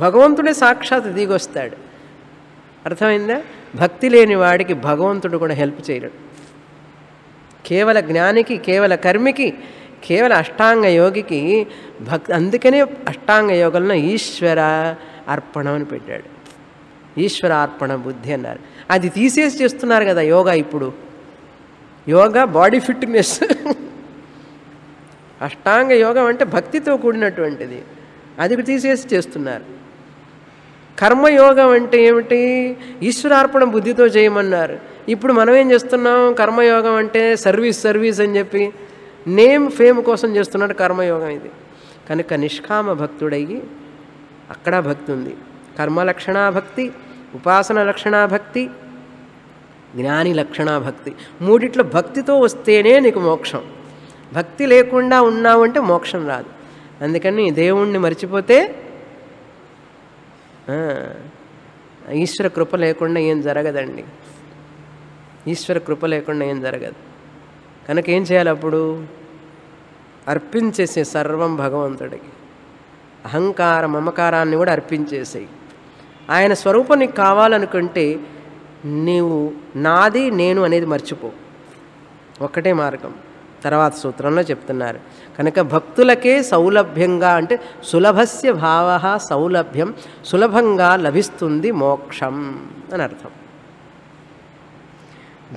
భగవంతుడే సాక్షాత్ దిగొస్తాడు. అర్థమైందా? భక్తి లేని వాడికి భగవంతుడు కూడా హెల్ప్ చేయలేడు. కేవల జ్ఞానికి కేవల కర్మికి కేవలం అష్టాంగ యోగికి భక్ అందుకనే అష్టాంగ యోగంలో ఈశ్వర అర్పణం అని పెట్టాడు. ఈశ్వర అర్పణ బుద్ధి అన్నారు. అది తీసేసి చేస్తున్నారు కదా యోగా ఇప్పుడు. Yoga body fitness. (laughs) అష్టాంగ యోగం అంటే భక్తితో కూడినటువంటిది. అది తీసేసి చేస్తున్నారు. కర్మయోగం అంటే ఏమిటి? ఈశ్వరార్పణ బుద్ధితో చేయమన్నారు. ఇప్పుడు మనం ఏం చేస్తున్నాం? కర్మయోగం అంటే సర్వీస్ సర్వీస్ అని చెప్పి నేమ్ ఫేమ్ కోసం చేస్తున్నాడు కర్మయోగం ఇది. కనుక నిష్కామ భక్తుడయ్యి అక్కడ భక్తి ఉంది. కర్మ లక్షణా భక్తి ఉపాసన లక్షణా భక్తి జ్ఞాని లక్షణా భక్తి. మూడిట్లో భక్తితో వస్తేనే నీకు మోక్షం. భక్తి లేకుండా ఉన్నావంటే మోక్షం రాదు. అందుకని దేవుణ్ణి మర్చిపోతే ఈశ్వర కృప లేకుండా ఏం జరగదండి. ఈశ్వర కృప లేకుండా ఏం జరగదు. కనుక ఏం చేయాలి అప్పుడు? అర్పించేసే సర్వం భగవంతుడికి. అహంకార మమకారాన్ని కూడా అర్పించేసేయి. ఆయన స్వరూపం నీకు కావాలనుకుంటే నీవు నాది నేను అనేది మర్చిపో. ఒక్కటే మార్గం. తర్వాత సూత్రంలో చెప్తున్నారు. కనుక భక్తులకే సౌలభ్యంగా అంటే సులభస్య భావ సౌలభ్యం సులభంగా లభిస్తుంది మోక్షం అని అర్థం.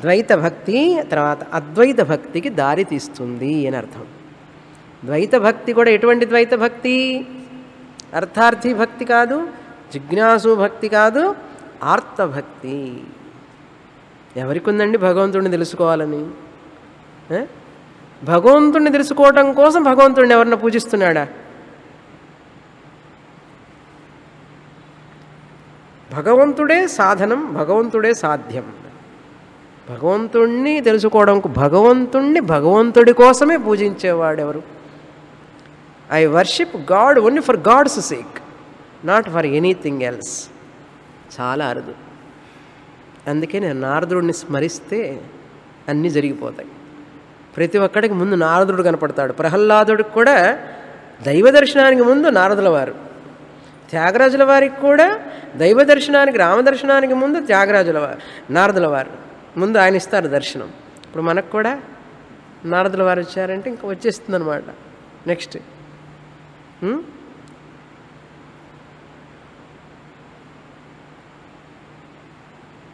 ద్వైత భక్తి తర్వాత అద్వైత భక్తికి దారి తీస్తుంది అని అర్థం. ద్వైత భక్తి కూడా ఎటువంటి ద్వైత భక్తి అర్థార్థి భక్తి కాదు జిజ్ఞాసు భక్తి కాదు ఆర్తభక్తి. ఎవరికి ఉందండి భగవంతుడిని తెలుసుకోవాలని? భగవంతుడిని తెలుసుకోవటం కోసం భగవంతుడిని ఎవరిని పూజిస్తున్నాడా? భగవంతుడే సాధనం భగవంతుడే సాధ్యం. భగవంతుణ్ణి తెలుసుకోవడం భగవంతుణ్ణి భగవంతుడి కోసమే పూజించేవాడెవరు? I worship God only for God's sake not for anything else చాలా అరుదు. అందుకే నేను నారదుడిని స్మరిస్తే అన్నీ జరిగిపోతాయి. ప్రతి ఒక్కడికి ముందు నారదుడు కనపడతాడు. ప్రహ్లాదుడికి కూడా దైవ దర్శనానికి ముందు నారదుల వారు. త్యాగరాజుల వారికి కూడా దైవ దర్శనానికి రామదర్శనానికి ముందు త్యాగరాజుల వారు నారదుల వారు. ముందు ఆయన ఇస్తారు దర్శనం. ఇప్పుడు మనకు కూడా నారదుల వారు వచ్చారంటే ఇంకా వచ్చేస్తుంది అనమాట నెక్స్ట్ hmm?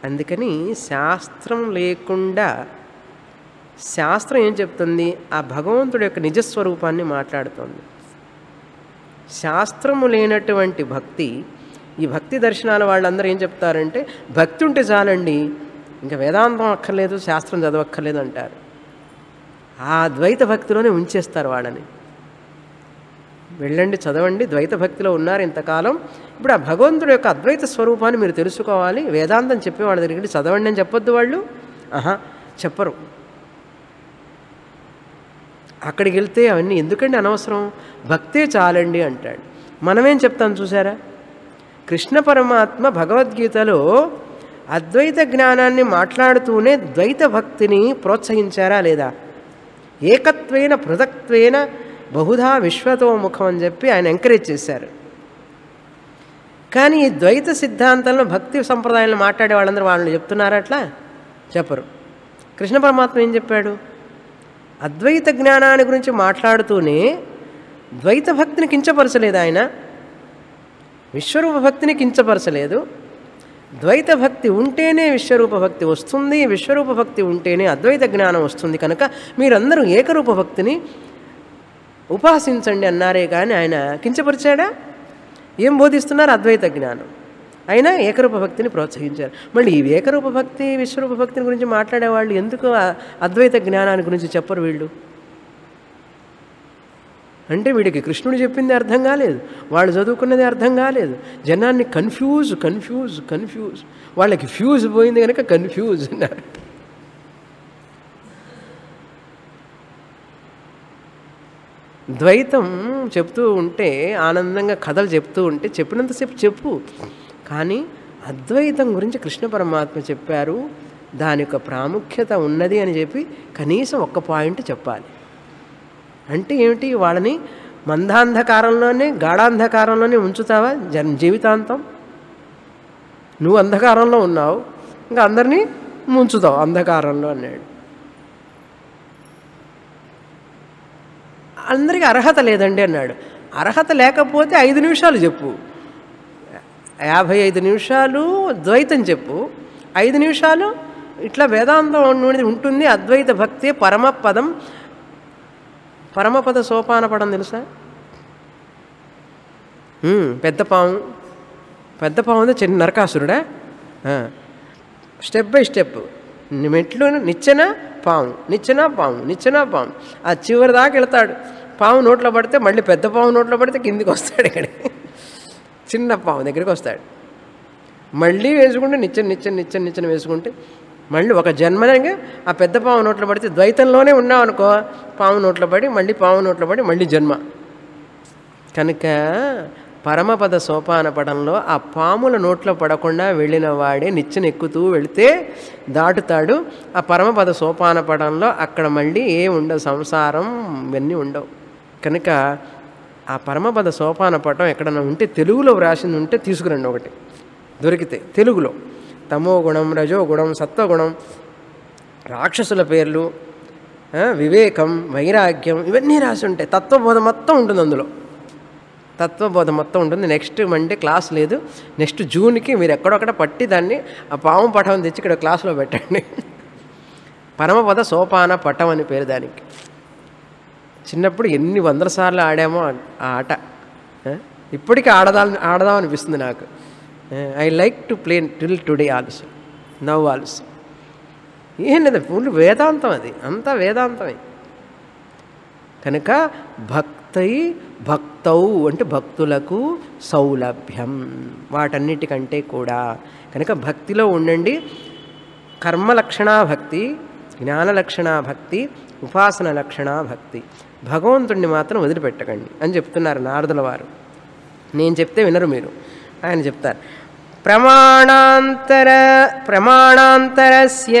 అందుకని శాస్త్రం లేకుండా శాస్త్రం ఏం చెప్తుంది? ఆ భగవంతుడి యొక్క నిజస్వరూపాన్ని మాట్లాడుతుంది. శాస్త్రము లేనటువంటి భక్తి ఈ భక్తి దర్శనాల వాళ్ళందరూ ఏం చెప్తారంటే భక్తి ఉంటే చాలండి ఇంకా వేదాంతం అక్కర్లేదు శాస్త్రం చదవక్కర్లేదు అంటారు. ఆ ద్వైత భక్తిలోనే ఉంచేస్తారు వాళ్ళని. వెళ్ళండి చదవండి ద్వైత భక్తిలో ఉన్నారు ఇంతకాలం. ఇప్పుడు ఆ భగవంతుడు యొక్క అద్వైత స్వరూపాన్ని మీరు తెలుసుకోవాలి. వేదాంతం చెప్పే వాళ్ళ దగ్గరికి చదవండి అని చెప్పొద్దు వాళ్ళు? ఆహా చెప్పరు. అక్కడికి వెళ్తే అవన్నీ ఎందుకండి అనవసరం? భక్తే చాలండి అంటాడు. మనమేం చెప్తాం చూసారా? కృష్ణ పరమాత్మ భగవద్గీతలో అద్వైత జ్ఞానాన్ని మాట్లాడుతూనే ద్వైత భక్తిని ప్రోత్సహించారా లేదా? ఏకత్వేన పృథక్త్వేన బహుధా విశ్వతోముఖం అని చెప్పి ఆయన ఎంకరేజ్ చేశారు. కానీ ఈ ద్వైత సిద్ధాంతంలో భక్తి సంప్రదాయాలను మాట్లాడే వాళ్ళందరూ వాళ్ళు చెప్తున్నారా అట్లా? చెప్పరు. కృష్ణ పరమాత్మ ఏం చెప్పాడు? అద్వైత జ్ఞానాన్ని గురించి మాట్లాడుతూనే ద్వైత భక్తిని కించపరచలేదు ఆయన. విశ్వరూప భక్తిని కించపరచలేదు. ద్వైత భక్తి ఉంటేనే విశ్వరూప భక్తి వస్తుంది విశ్వరూప భక్తి ఉంటేనే అద్వైత జ్ఞానం వస్తుంది. కనుక మీరందరూ ఏకరూప భక్తిని ఉపాసించండి అన్నారే కానీ ఆయన కించపరిచాడా? ఏం బోధిస్తున్నారు? అద్వైత జ్ఞానం. అయినా ఏకరూప భక్తిని ప్రోత్సహించారు. మళ్ళీ ఈ ఏకరూప భక్తి విశ్వరూప భక్తిని గురించి మాట్లాడేవాళ్ళు ఎందుకు అద్వైత జ్ఞానాన్ని గురించి చెప్పరు వీళ్ళు? అంటే వీడికి కృష్ణుడు చెప్పింది అర్థం కాలేదు. వాళ్ళు చదువుకున్నది అర్థం కాలేదు. జనాన్ని కన్ఫ్యూజ్ కన్ఫ్యూజ్ కన్ఫ్యూజ్ వాళ్ళకి ఫ్యూజ్ పోయింది కనుక కన్ఫ్యూజ్ అన్నారు. ద్వైతం చెప్తూ ఉంటే ఆనందంగా కథలు చెప్తూ ఉంటే చెప్పినంతసేపు చెప్పు. కానీ అద్వైతం గురించి కృష్ణ పరమాత్మ చెప్పారు. దాని యొక్క ప్రాముఖ్యత ఉన్నది అని చెప్పి కనీసం ఒక్క పాయింట్ చెప్పాలి. అంటే ఏమిటి? వాళ్ళని మందాంధకారంలోనే గాఢాంధకారంలోనే ఉంచుతావా జన్ జీవితాంతం? నువ్వు అంధకారంలో ఉన్నావు ఇంకా అందరినీ ముంచుతావు అంధకారంలో అన్నాడు. అందరికీ అర్హత లేదండి అన్నాడు. అర్హత లేకపోతే ఐదు నిమిషాలు చెప్పు. యాభై ఐదు నిమిషాలు ద్వైతం చెప్పు. ఐదు నిమిషాలు ఇట్లా వేదాంతం అనేది ఉంటుంది అద్వైత భక్తే పరమపదం పరమపద సోపానపడం తెలుసా? పెద్ద పాము. పెద్ద పాము అంటే చిన్న నరకాసురుడా? Step by step. మెట్లు నిచ్చెన పాము నిచ్చెన పాము నిచ్చెన పాము. ఆ చివరి దాకా వెళ్తాడు. పాము నోట్లో పడితే మళ్ళీ పెద్ద పాము నోట్లో పడితే కిందికి వస్తాడు ఇక్కడ. చిన్న పాము దగ్గరికి వస్తాడు. మళ్ళీ వేసుకుంటే నిచ్చెన నిచ్చెన నిచ్చెన నిచ్చెన వేసుకుంటే మళ్ళీ ఒక జన్మనంగా ఆ పెద్ద పాము నోట్లో పడితే ద్వైతంలోనే ఉన్నావు అనుకో పాము నోట్లో పడి మళ్ళీ పాము నోట్లో పడి మళ్ళీ జన్మ. కనుక పరమపద సోపాన పడంలో ఆ పాముల నోట్లో పడకుండా వెళ్ళిన వాడే నిచ్చెన ఎక్కుతూ వెళితే దాటుతాడు. ఆ పరమపద సోపాన పడంలో అక్కడ మళ్ళీ ఏ ఉండవు సంసారం ఇవన్నీ ఉండవు. కనుక ఆ పరమపద సోపాన పటం ఎక్కడన్నా ఉంటే తెలుగులో వ్రాసింది ఉంటే తీసుకురండి ఒకటి. దొరికితే తెలుగులో. తమో గుణం రజోగుణం సత్వగుణం. రాక్షసుల పేర్లు వివేకం వైరాగ్యం ఇవన్నీ రాసి ఉంటాయి తత్వబోధ మొత్తం ఉంటుంది అందులో. తత్వబోధ మొత్తం ఉంటుంది. నెక్స్ట్ మండే క్లాస్ లేదు. నెక్స్ట్ జూన్కి మీరు ఎక్కడొక్కడ పట్టి దాన్ని ఆ పాము పటం తెచ్చి ఇక్కడ క్లాస్లో పెట్టండి. పరమపద సోపాన పటం అని పేరు దానికి. చిన్నప్పుడు ఎన్ని వందల సార్లు ఆడామో ఆ- ఆట. ఇప్పటికీ ఆడదా ఆడదాం అనిపిస్తుంది నాకు. I like to play till today also now also ఏం లేదు ఫుల్ వేదాంతం అది. అంతా వేదాంతమే. కనుక భక్తై భక్తౌ అంటే భక్తులకు సౌలభ్యం. వాటన్నిటికంటే కూడా. కనుక భక్తిలో ఉండండి. కర్మ లక్షణా భక్తి జ్ఞాన లక్షణా భక్తి ఉపాసన లక్షణా భక్తి. భగవంతుణ్ణి మాత్రం వదిలిపెట్టకండి అని చెప్తున్నారు నారదుల వారు. నేను చెప్తే వినరు మీరు. ఆయన చెప్తారు ప్రమాణాంతర ప్రమాణాంతరస్య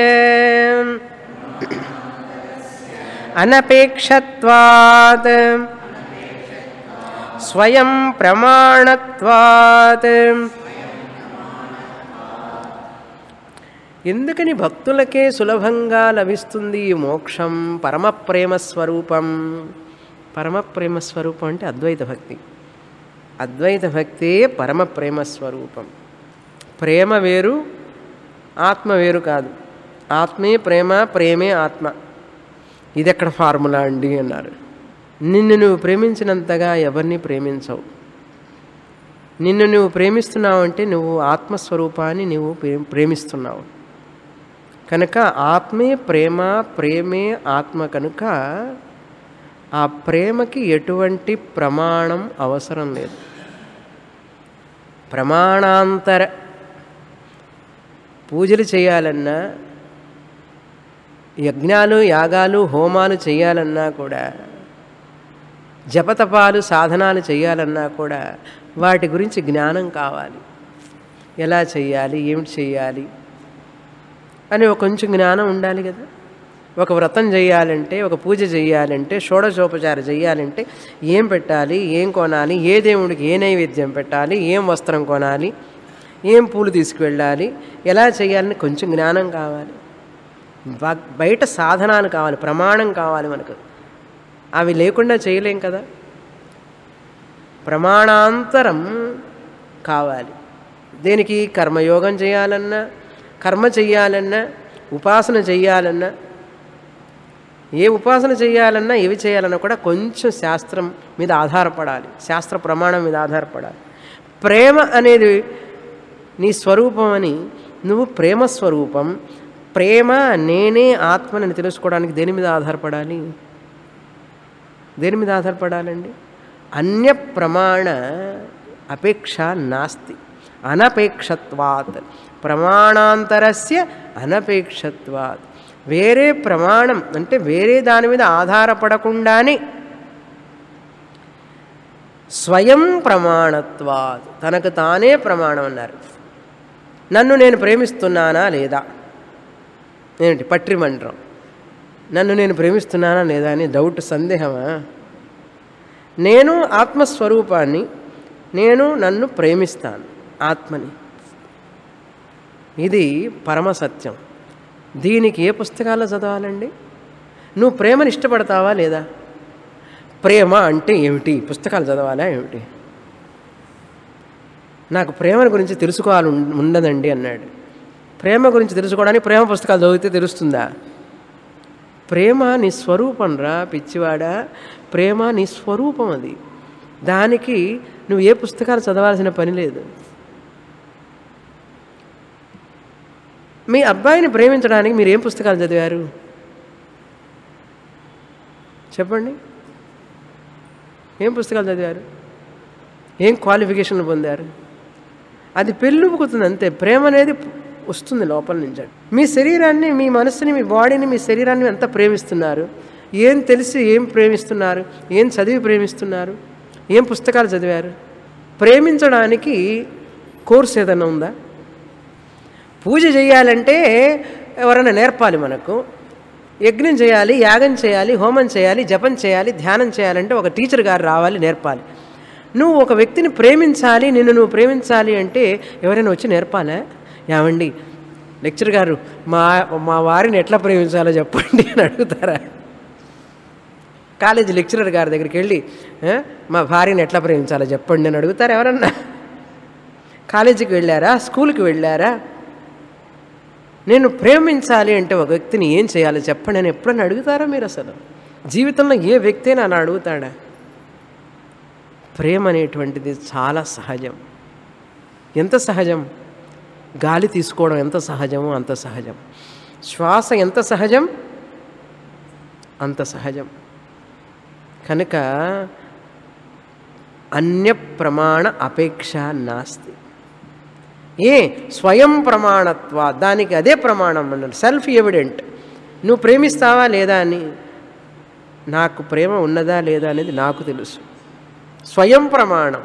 అనపేక్షత్వాత్ స్వయం ప్రమాణత్వాత్ ఎందుకని భక్తులకే సులభంగా లభిస్తుంది ఈ మోక్షం? పరమప్రేమస్వరూపం. ప్రేమ స్వరూపం స్వరూపం అంటే అద్వైత భక్తి. అద్వైత భక్తే పరమ స్వరూపం ప్రేమ వేరు ఆత్మ వేరు కాదు. ఆత్మే ప్రేమ ప్రేమే ఆత్మ. ఇది ఎక్కడ ఫార్ములా అండి అన్నారు. నిన్ను నువ్వు ప్రేమించినంతగా ఎవరిని ప్రేమించవు. నిన్ను నువ్వు ప్రేమిస్తున్నావు అంటే నువ్వు ఆత్మస్వరూపాన్ని నువ్వు ప్రే- ప్రేమిస్తున్నావు. కనుక ఆత్మే ప్రేమ ప్రేమే ఆత్మ కనుక ఆ ప్రేమకి ఎటువంటి ప్రమాణం అవసరం లేదు. ప్రమాణాంతర పూజలు చేయాలన్నా యజ్ఞాలు యాగాలు హోమాలు చేయాలన్నా కూడా జపతపాలు సాధనాలు చేయాలన్నా కూడా వాటి గురించి జ్ఞానం కావాలి. ఎలా చేయాలి? ఏమిటి చేయాలి? అని ఒక కొంచెం జ్ఞానం ఉండాలి కదా. ఒక వ్రతం చేయాలంటే ఒక పూజ చేయాలంటే షోడశోపచారం చేయాలంటే ఏం పెట్టాలి? ఏం కొనాలి? ఏ దేవుడికి ఏ నైవేద్యం పెట్టాలి? ఏం వస్త్రం కొనాలి? ఏం పూలు తీసుకువెళ్ళాలి? ఎలా చేయాలని కొంచెం జ్ఞానం కావాలి. బ- బయట సాధనాలు కావాలి ప్రమాణం కావాలి మనకు. అవి లేకుండా చేయలేం కదా? ప్రమాణాంతరం కావాలి. దేనికి? కర్మయోగం చేయాలన్నా కర్మ చెయ్యాలన్నా ఉపాసన చెయ్యాలన్నా. ఏ ఉపాసన చేయాలన్నా ఏవి చేయాలన్నా కూడా కొంచెం శాస్త్రం మీద ఆధారపడాలి. శాస్త్ర ప్రమాణం మీద ఆధారపడాలి. ప్రేమ అనేది నీ స్వరూపం అని నువ్వు ప్రేమ స్వరూపం ప్రేమ నేనే ఆత్మని తెలుసుకోవడానికి దేని మీద ఆధారపడాలి? దేని మీద ఆధారపడాలండి? అన్య ప్రమాణ అపేక్ష నాస్తి అనపేక్షత్వాత్ ప్రమాణాంతరస్య అనపేక్షత్వాత్. వేరే ప్రమాణం అంటే వేరే దాని మీద ఆధారపడకుండానే స్వయం ప్రమాణత్వాత్. తనకు తానే ప్రమాణం అన్నారు. నన్ను నేను ప్రేమిస్తున్నానా లేదా? ఏంటి పట్రిమండ్రం నన్ను నేను ప్రేమిస్తున్నానా లేదా అని డౌట్ సందేహమా? నేను ఆత్మస్వరూపాన్ని నేను నన్ను ప్రేమిస్తాను ఆత్మని. ఇది పరమ సత్యం. దీనికి ఏ పుస్తకాల్లో చదవాలండి? నువ్వు ప్రేమను ఇష్టపడతావా లేదా? ప్రేమ అంటే ఏమిటి? పుస్తకాలు చదవాలా ఏమిటి? నాకు ప్రేమ గురించి తెలుసుకోవాలి ఉండదండి అన్నాడు. ప్రేమ గురించి తెలుసుకోవడానికి ప్రేమ పుస్తకాలు చదివితే తెలుస్తుందా? ప్రేమ నీ స్వరూపం రా పిచ్చివాడా. ప్రేమ నీ స్వరూపం అది. దానికి నువ్వు ఏ పుస్తకాలు చదవాల్సిన పని లేదు. మీ అబ్బాయిని ప్రేమించడానికి మీరు ఏం పుస్తకాలు చదివారు? చెప్పండి. ఏం పుస్తకాలు చదివారు? ఏం క్వాలిఫికేషన్లు పొందారు? అది పెళ్ళుపుకుతుంది అంతే ప్రేమ అనేది వస్తుంది లోపల నుంచి. మీ శరీరాన్ని మీ మనస్సుని మీ బాడీని మీ శరీరాన్ని ఎంత ప్రేమిస్తున్నారు? ఏం తెలిసి ఏం ప్రేమిస్తున్నారు? ఏం చదివి ప్రేమిస్తున్నారు? ఏం పుస్తకాలు చదివారు? ప్రేమించడానికి కోర్స్ ఏదైనా ఉందా? పూజ చేయాలంటే ఎవరైనా నేర్పాలి మనకు. యజ్ఞం చేయాలి యాగం చేయాలి హోమం చేయాలి జపం చేయాలి ధ్యానం చేయాలంటే ఒక టీచర్ గారు రావాలి నేర్పాలి. నువ్వు ఒక వ్యక్తిని ప్రేమించాలి నిన్ను నువ్వు ప్రేమించాలి అంటే ఎవరైనా వచ్చి నేర్పాలా? ఏమండి? లెక్చర్ గారు మా మా వారిని ఎట్లా ప్రేమించాలో చెప్పండి అని అడుగుతారా? కాలేజీ లెక్చరర్ గారి దగ్గరికి వెళ్ళి మా భార్యని ఎట్లా ప్రేమించాలో చెప్పండి అని అడుగుతారా ఎవరన్నా? కాలేజీకి వెళ్ళారా? స్కూల్కి వెళ్ళారా? నేను ప్రేమించాలి అంటే ఒక వ్యక్తిని ఏం చేయాలి చెప్పండి నేను ఎప్పుడైనా అడుగుతారా మీరు అసలు? జీవితంలో ఏ వ్యక్తి అయినా అడుగుతాడా? ప్రేమ అనేటువంటిది చాలా సహజం. ఎంత సహజం? గాలి తీసుకోవడం ఎంత సహజమో అంత సహజం. శ్వాస ఎంత సహజం? అంత సహజం. కనుక అన్య ప్రమాణ అపేక్ష నాస్తి. ఏ స్వయం ప్రమాణత్వ దానికి అదే ప్రమాణం అన్నారు సెల్ఫ్ ఎవిడెంట్. నువ్వు ప్రేమిస్తావా లేదా అని? నాకు ప్రేమ ఉన్నదా లేదా అనేది నాకు తెలుసు. స్వయం ప్రమాణం.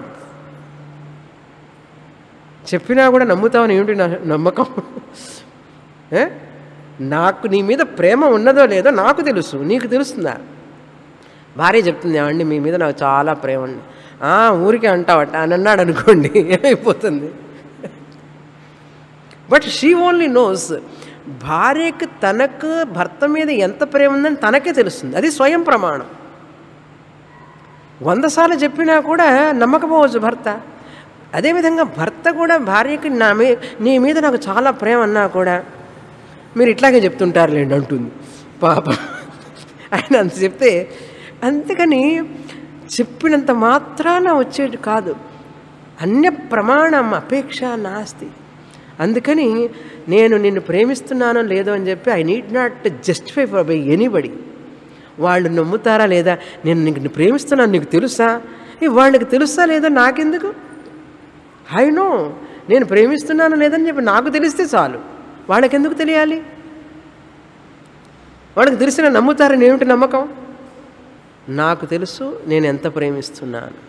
చెప్పినా కూడా నమ్ముతావని ఏమిటి నా నమ్మకం? నాకు నీ మీద ప్రేమ ఉన్నదో లేదో నాకు తెలుసు నీకు తెలుస్తుందా? భార్య చెప్తుంది ఏమండి మీ మీద నాకు చాలా ప్రేమ ఉంది. "ఆ, ఊరికే అంటావట అని అన్నాడు అనుకోండి ఏమైపోతుంది? బట్ షీ ఓన్లీ నోస్ భార్యకు తనకు భర్త మీద ఎంత ప్రేమ ఉందని తనకే తెలుస్తుంది. అది స్వయం ప్రమాణం. వంద సార్లు చెప్పినా కూడా నమ్మకపోవచ్చు భర్త. అదేవిధంగా భర్త కూడా భార్యకి నా మీ నీ మీద నాకు చాలా ప్రేమ అన్నా కూడా మీరు ఇట్లాగే చెప్తుంటారులేండి అంటుంది. పాప. ఆయన అంత చెప్తే అందుకని చెప్పినంత మాత్రాన వచ్చేది కాదు. అన్య ప్రమాణం అపేక్ష నాస్తి. అందుకని నేను నిన్ను ప్రేమిస్తున్నానో లేదో అని చెప్పి I need not justify for by anybody వాళ్ళు నమ్ముతారా లేదా? నేను నీకు ప్రేమిస్తున్నాను నీకు తెలుసా? వాళ్ళకి తెలుసా లేదా? నాకెందుకు? I know. నేను ప్రేమిస్తున్నాను లేదని చెప్పి నాకు తెలిస్తే చాలు. వాళ్ళకెందుకు తెలియాలి? వాళ్ళకి తెలిసిన నమ్ముతారని ఏమిటి నమ్మకం? నాకు తెలుసు నేను ఎంత ప్రేమిస్తున్నాను.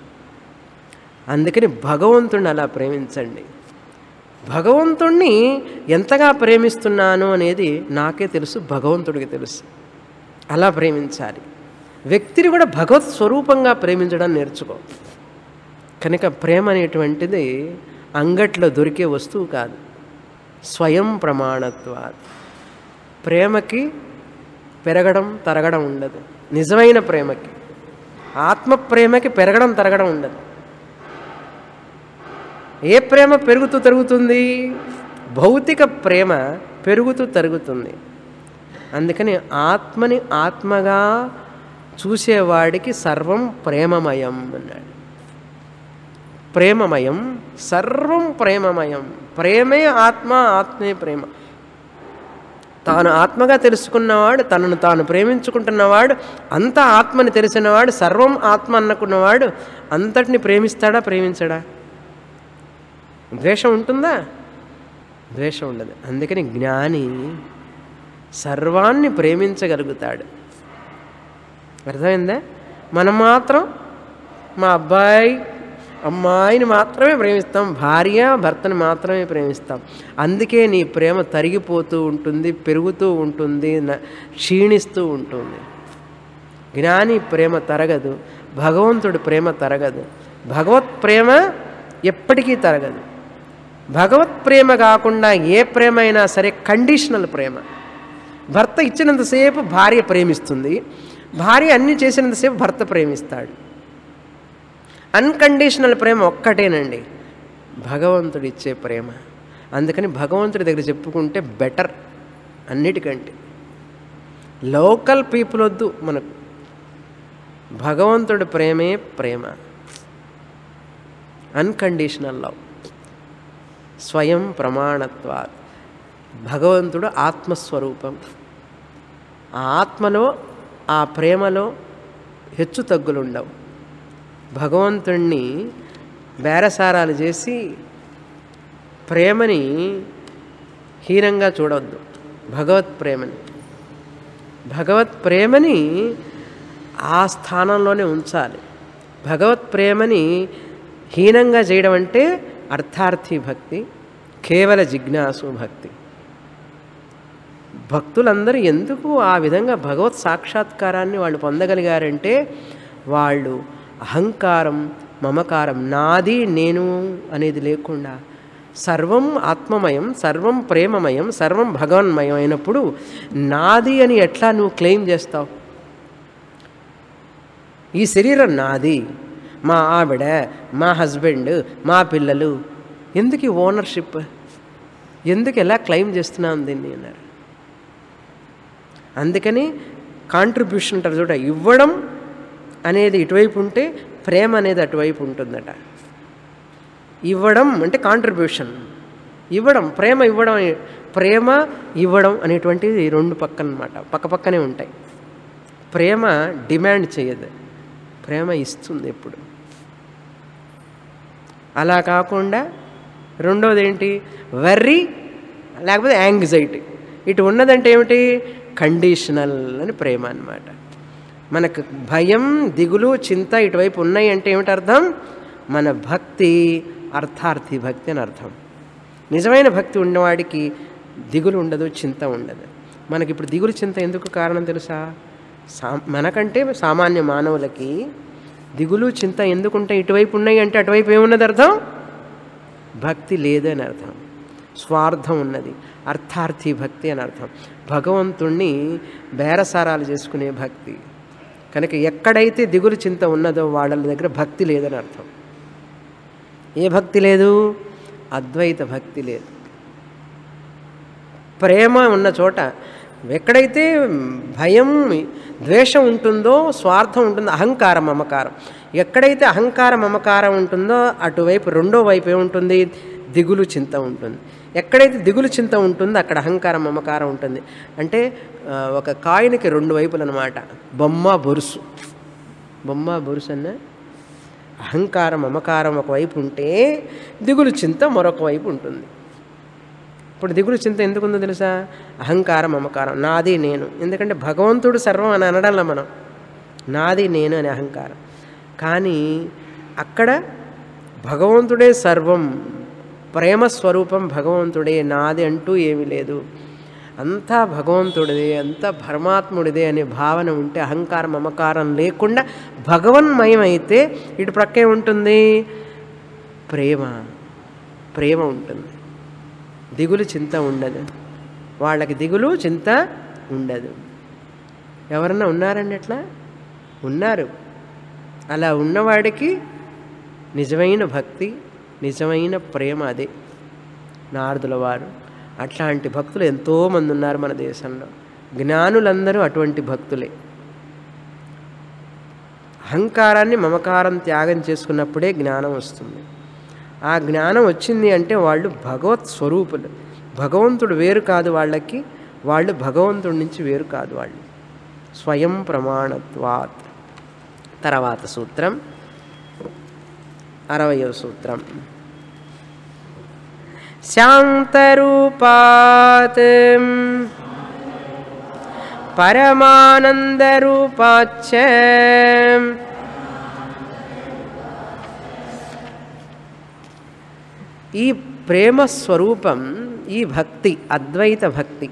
అందుకని భగవంతుడిని అలా ప్రేమించండి. భగవంతుణ్ణి ఎంతగా ప్రేమిస్తున్నాను అనేది నాకే తెలుసు భగవంతుడికి తెలుసు. అలా ప్రేమించాలి. వ్యక్తిని కూడా భగవత్ స్వరూపంగా ప్రేమించడం నేర్చుకో. కనుక ప్రేమ అనేటువంటిది అంగట్లో దొరికే వస్తువు కాదు. స్వయం ప్రమాణత్వాది. ప్రేమకి పెరగడం తరగడం ఉండదు. నిజమైన ప్రేమకి. ఆత్మ ప్రేమకి పెరగడం తరగడం ఉండదు. ఏ ప్రేమ పెరుగుతూ తరుగుతుంది? భౌతిక ప్రేమ పెరుగుతూ తరుగుతుంది. అందుకని ఆత్మని ఆత్మగా చూసేవాడికి సర్వం ప్రేమమయం అన్నాడు. ప్రేమమయం సర్వం ప్రేమమయం. ప్రేమే ఆత్మ ఆత్మే ప్రేమ. తాను ఆత్మగా తెలుసుకున్నవాడు తనను తాను ప్రేమించుకుంటున్నవాడు అంత ఆత్మని తెలిసినవాడు సర్వం ఆత్మ అన్నకున్నవాడు అంతటిని ప్రేమిస్తాడా ప్రేమించడా? ద్వేషం ఉంటుందా? ద్వేషం ఉండదు. అందుకని జ్ఞాని సర్వాన్ని ప్రేమించగలుగుతాడు. అర్థమైందా? మనం మాత్రం మా అబ్బాయి అమ్మాయిని మాత్రమే ప్రేమిస్తాం భార్య భర్తని మాత్రమే ప్రేమిస్తాం. అందుకే నీ ప్రేమ తరిగిపోతూ ఉంటుంది పెరుగుతూ ఉంటుంది న- క్షీణిస్తూ ఉంటుంది. జ్ఞాని ప్రేమ తరగదు భగవంతుడి ప్రేమ తరగదు. భగవత్ ప్రేమ ఎప్పటికీ తరగదు. భగవత్ ప్రేమ కాకుండా ఏ ప్రేమ అయినా సరే కండిషనల్ ప్రేమ. భర్త ఇచ్చినంతసేపు భార్య ప్రేమిస్తుంది. భార్య అన్ని చేసినంతసేపు భర్త ప్రేమిస్తాడు. అన్కండిషనల్ ప్రేమ ఒక్కటేనండి. భగవంతుడు ఇచ్చే ప్రేమ. అందుకని భగవంతుడి దగ్గర చెప్పుకుంటే బెటర్ అన్నిటికంటే. లోకల్ పీపుల్ వద్దు మనకు. భగవంతుడి ప్రేమే ప్రేమ. Unconditional love. స్వయం ప్రమాణత్వాలు భగవంతుడు ఆత్మస్వరూపం. ఆ ఆత్మలో ఆ ప్రేమలో హెచ్చు తగ్గులుండవు. భగవంతుణ్ణి బేరసారాలు చేసి ప్రేమని హీనంగా చూడవద్దు భగవత్ ప్రేమని. భగవత్ ప్రేమని ఆ స్థానంలోనే ఉంచాలి. భగవత్ ప్రేమని హీనంగా చేయడం అంటే అర్థార్థి భక్తి కేవల జిజ్ఞాసు భక్తి. భక్తులందరూ ఎందుకు ఆ విధంగా భగవత్ సాక్షాత్కారాన్ని వాళ్ళు పొందగలిగారంటే వాళ్ళు అహంకారం మమకారం నాది నేను అనేది లేకుండా సర్వం ఆత్మమయం సర్వం ప్రేమమయం సర్వం భగవన్మయం అయినప్పుడు నాది అని ఎట్లా నువ్వు క్లెయిమ్ చేస్తావు? ఈ శరీరం నాది. మా ఆవిడ మా హస్బెండ్ మా పిల్లలు. ఎందుకు ఓనర్షిప్? ఎందుకు ఎలా క్లెయిమ్ చేస్తున్నాం దీన్ని అన్నారు. అందుకని కాంట్రిబ్యూషన్ అంటారు చూడ ఇవ్వడం అనేది ఇటువైపు ఉంటే ప్రేమ అనేది అటువైపు ఉంటుందట. ఇవ్వడం అంటే కాంట్రిబ్యూషన్ ఇవ్వడం ప్రేమ ఇవ్వడం ప్రేమ ఇవ్వడం అనేటువంటిది రెండు పక్కన అనమాట పక్క పక్కనే ఉంటాయి. ప్రేమ డిమాండ్ చేయదు. ప్రేమ ఇస్తుంది ఎప్పుడు. అలా కాకుండా రెండోది ఏంటి? వర్రీ లేకపోతే యాంగ్జైటీ ఇటు ఉన్నదంటే ఏమిటి? కండిషనల్ అని ప్రేమ అన్నమాట. మనకు భయం దిగులు చింత ఇటువైపు ఉన్నాయి అంటే ఏమిటి అర్థం మన భక్తి అర్థార్థి భక్తి అని అర్థం. నిజమైన భక్తి ఉన్నవాడికి దిగులు ఉండదు చింత ఉండదు. మనకి ఇప్పుడు దిగులు చింత ఎందుకు కారణం తెలుసా? సా మనకంటే సామాన్య మానవులకి దిగులు చింత ఎందుకుంటే ఇటువైపు ఉన్నాయి అంటే అటువైపు ఏమున్నది అర్థం? భక్తి లేదని అర్థం. స్వార్థం ఉన్నది. అర్థార్థి భక్తి అని అర్థం. భగవంతుణ్ణి బేరసారాలు చేసుకునే భక్తి. కనుక ఎక్కడైతే దిగులు చింత ఉన్నదో వాళ్ళ దగ్గర భక్తి లేదని అర్థం. ఏ భక్తి లేదు? అద్వైత భక్తి లేదు. ప్రేమ ఉన్న చోట ఎక్కడైతే భయం ద్వేషం ఉంటుందో స్వార్థం ఉంటుందో అహంకారం మమకారం. ఎక్కడైతే అహంకారం మమకారం ఉంటుందో అటువైపు రెండో వైపు ఏముంటుంది దిగులు చింత ఉంటుంది. ఎక్కడైతే దిగులు చింత ఉంటుందో అక్కడ అహంకారం మమకారం ఉంటుంది. అంటే ఒక కాయిన్కి రెండు వైపులు అనమాట బొమ్మ బొరుసు. బొమ్మ బొరుసు అన్న? అహంకారం మమకారం ఒకవైపు ఉంటే దిగులు చింత మరొక వైపు ఉంటుంది. ఇప్పుడు దిగులు చింత ఎందుకుందో తెలుసా? అహంకారం మమకారం. నాది నేను. ఎందుకంటే భగవంతుడు సర్వం అని అనడంలో మనం. నాది నేను అనే అహంకారం. కానీ అక్కడ భగవంతుడే సర్వం. ప్రేమ స్వరూపం భగవంతుడే నాది అంటూ ఏమీ లేదు. అంతా భగవంతుడిదే అంతా పరమాత్ముడిదే అనే భావన ఉంటే అహంకారం మమకారం లేకుండా భగవన్మయమైతే ఇటు ప్రక్కే ఉంటుంది. ప్రేమ ప్రేమ ఉంటుంది. దిగులు చింత ఉండదు. వాళ్ళకి దిగులు చింత ఉండదు. ఎవరన్నా ఉన్నారండి అట్లా? ఉన్నారు. అలా ఉన్నవాడికి నిజమైన భక్తి నిజమైన ప్రేమ అదే. నారదుల వారు. అట్లాంటి భక్తులు ఎంతోమంది ఉన్నారు మన దేశంలో. జ్ఞానులందరూ అటువంటి భక్తులే. అహంకారాన్ని మమకారం త్యాగం చేసుకున్నప్పుడే జ్ఞానం వస్తుంది. ఆ జ్ఞానం వచ్చింది అంటే వాళ్ళు భగవత్ స్వరూపులు. భగవంతుడు వేరు కాదు వాళ్ళకి వాళ్ళు భగవంతుడి నుంచి వేరు కాదు వాళ్ళు. స్వయం ప్రమాణత్వాత్. తర్వాత సూత్రం. అరవయో సూత్రం. శాంతరూపాత్ పరమానందరూపాచ్చ ఈ ప్రేమ స్వరూపం ఈ భక్తి అద్వైత భక్తి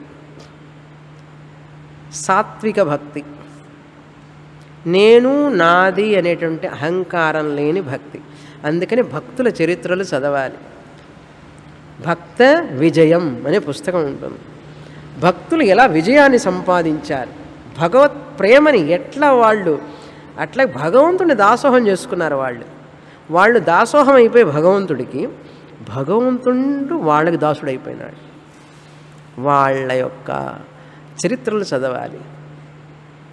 సాత్విక భక్తి నేను నాది అనేటువంటి అహంకారం లేని భక్తి. అందుకని భక్తుల చరిత్రలు చదవాలి. భక్త విజయం అనే పుస్తకం ఉంటుంది. భక్తులు ఎలా విజయాన్ని సంపాదించారు? భగవత్ ప్రేమని ఎట్లా వాళ్ళు అట్లా భగవంతుని దాసోహం చేసుకున్నారు వాళ్ళు. వాళ్ళు దాసోహం అయిపోయి భగవంతుడికి భగవంతుడు వాళ్ళకి దాసుడైపోయినాడు. వాళ్ళ యొక్క చరిత్రలు చదవాలి.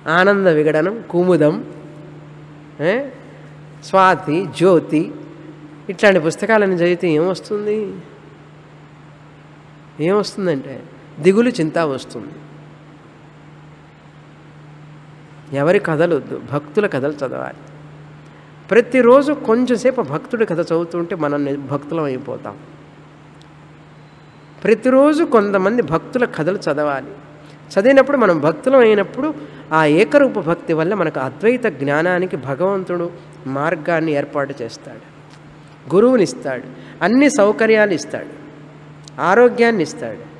ఆనంద విగడనం కుముదం స్వాతి జ్యోతి ఇట్లాంటి పుస్తకాలను చదివితే ఏమొస్తుంది? ఏమొస్తుందంటే దిగులు చింత వస్తుంది. ఎవరి కథలు వద్దు భక్తుల కథలు చదవాలి. ప్రతిరోజు కొంచెంసేపు భక్తుడి కథ చదువుతుంటే మనం భక్తులం అయిపోతాం. ప్రతిరోజు కొంతమంది భక్తుల కథలు చదవాలి. చదివినప్పుడు మనం భక్తులం అయినప్పుడు ఆ ఏకరూప భక్తి వల్ల మనకు అద్వైత జ్ఞానానికి భగవంతుడు మార్గాన్ని ఏర్పాటు చేస్తాడు. గురువుని ఇస్తాడు. అన్ని సౌకర్యాలు ఇస్తాడు. ఆరోగ్యాన్ని ఇస్తాడు.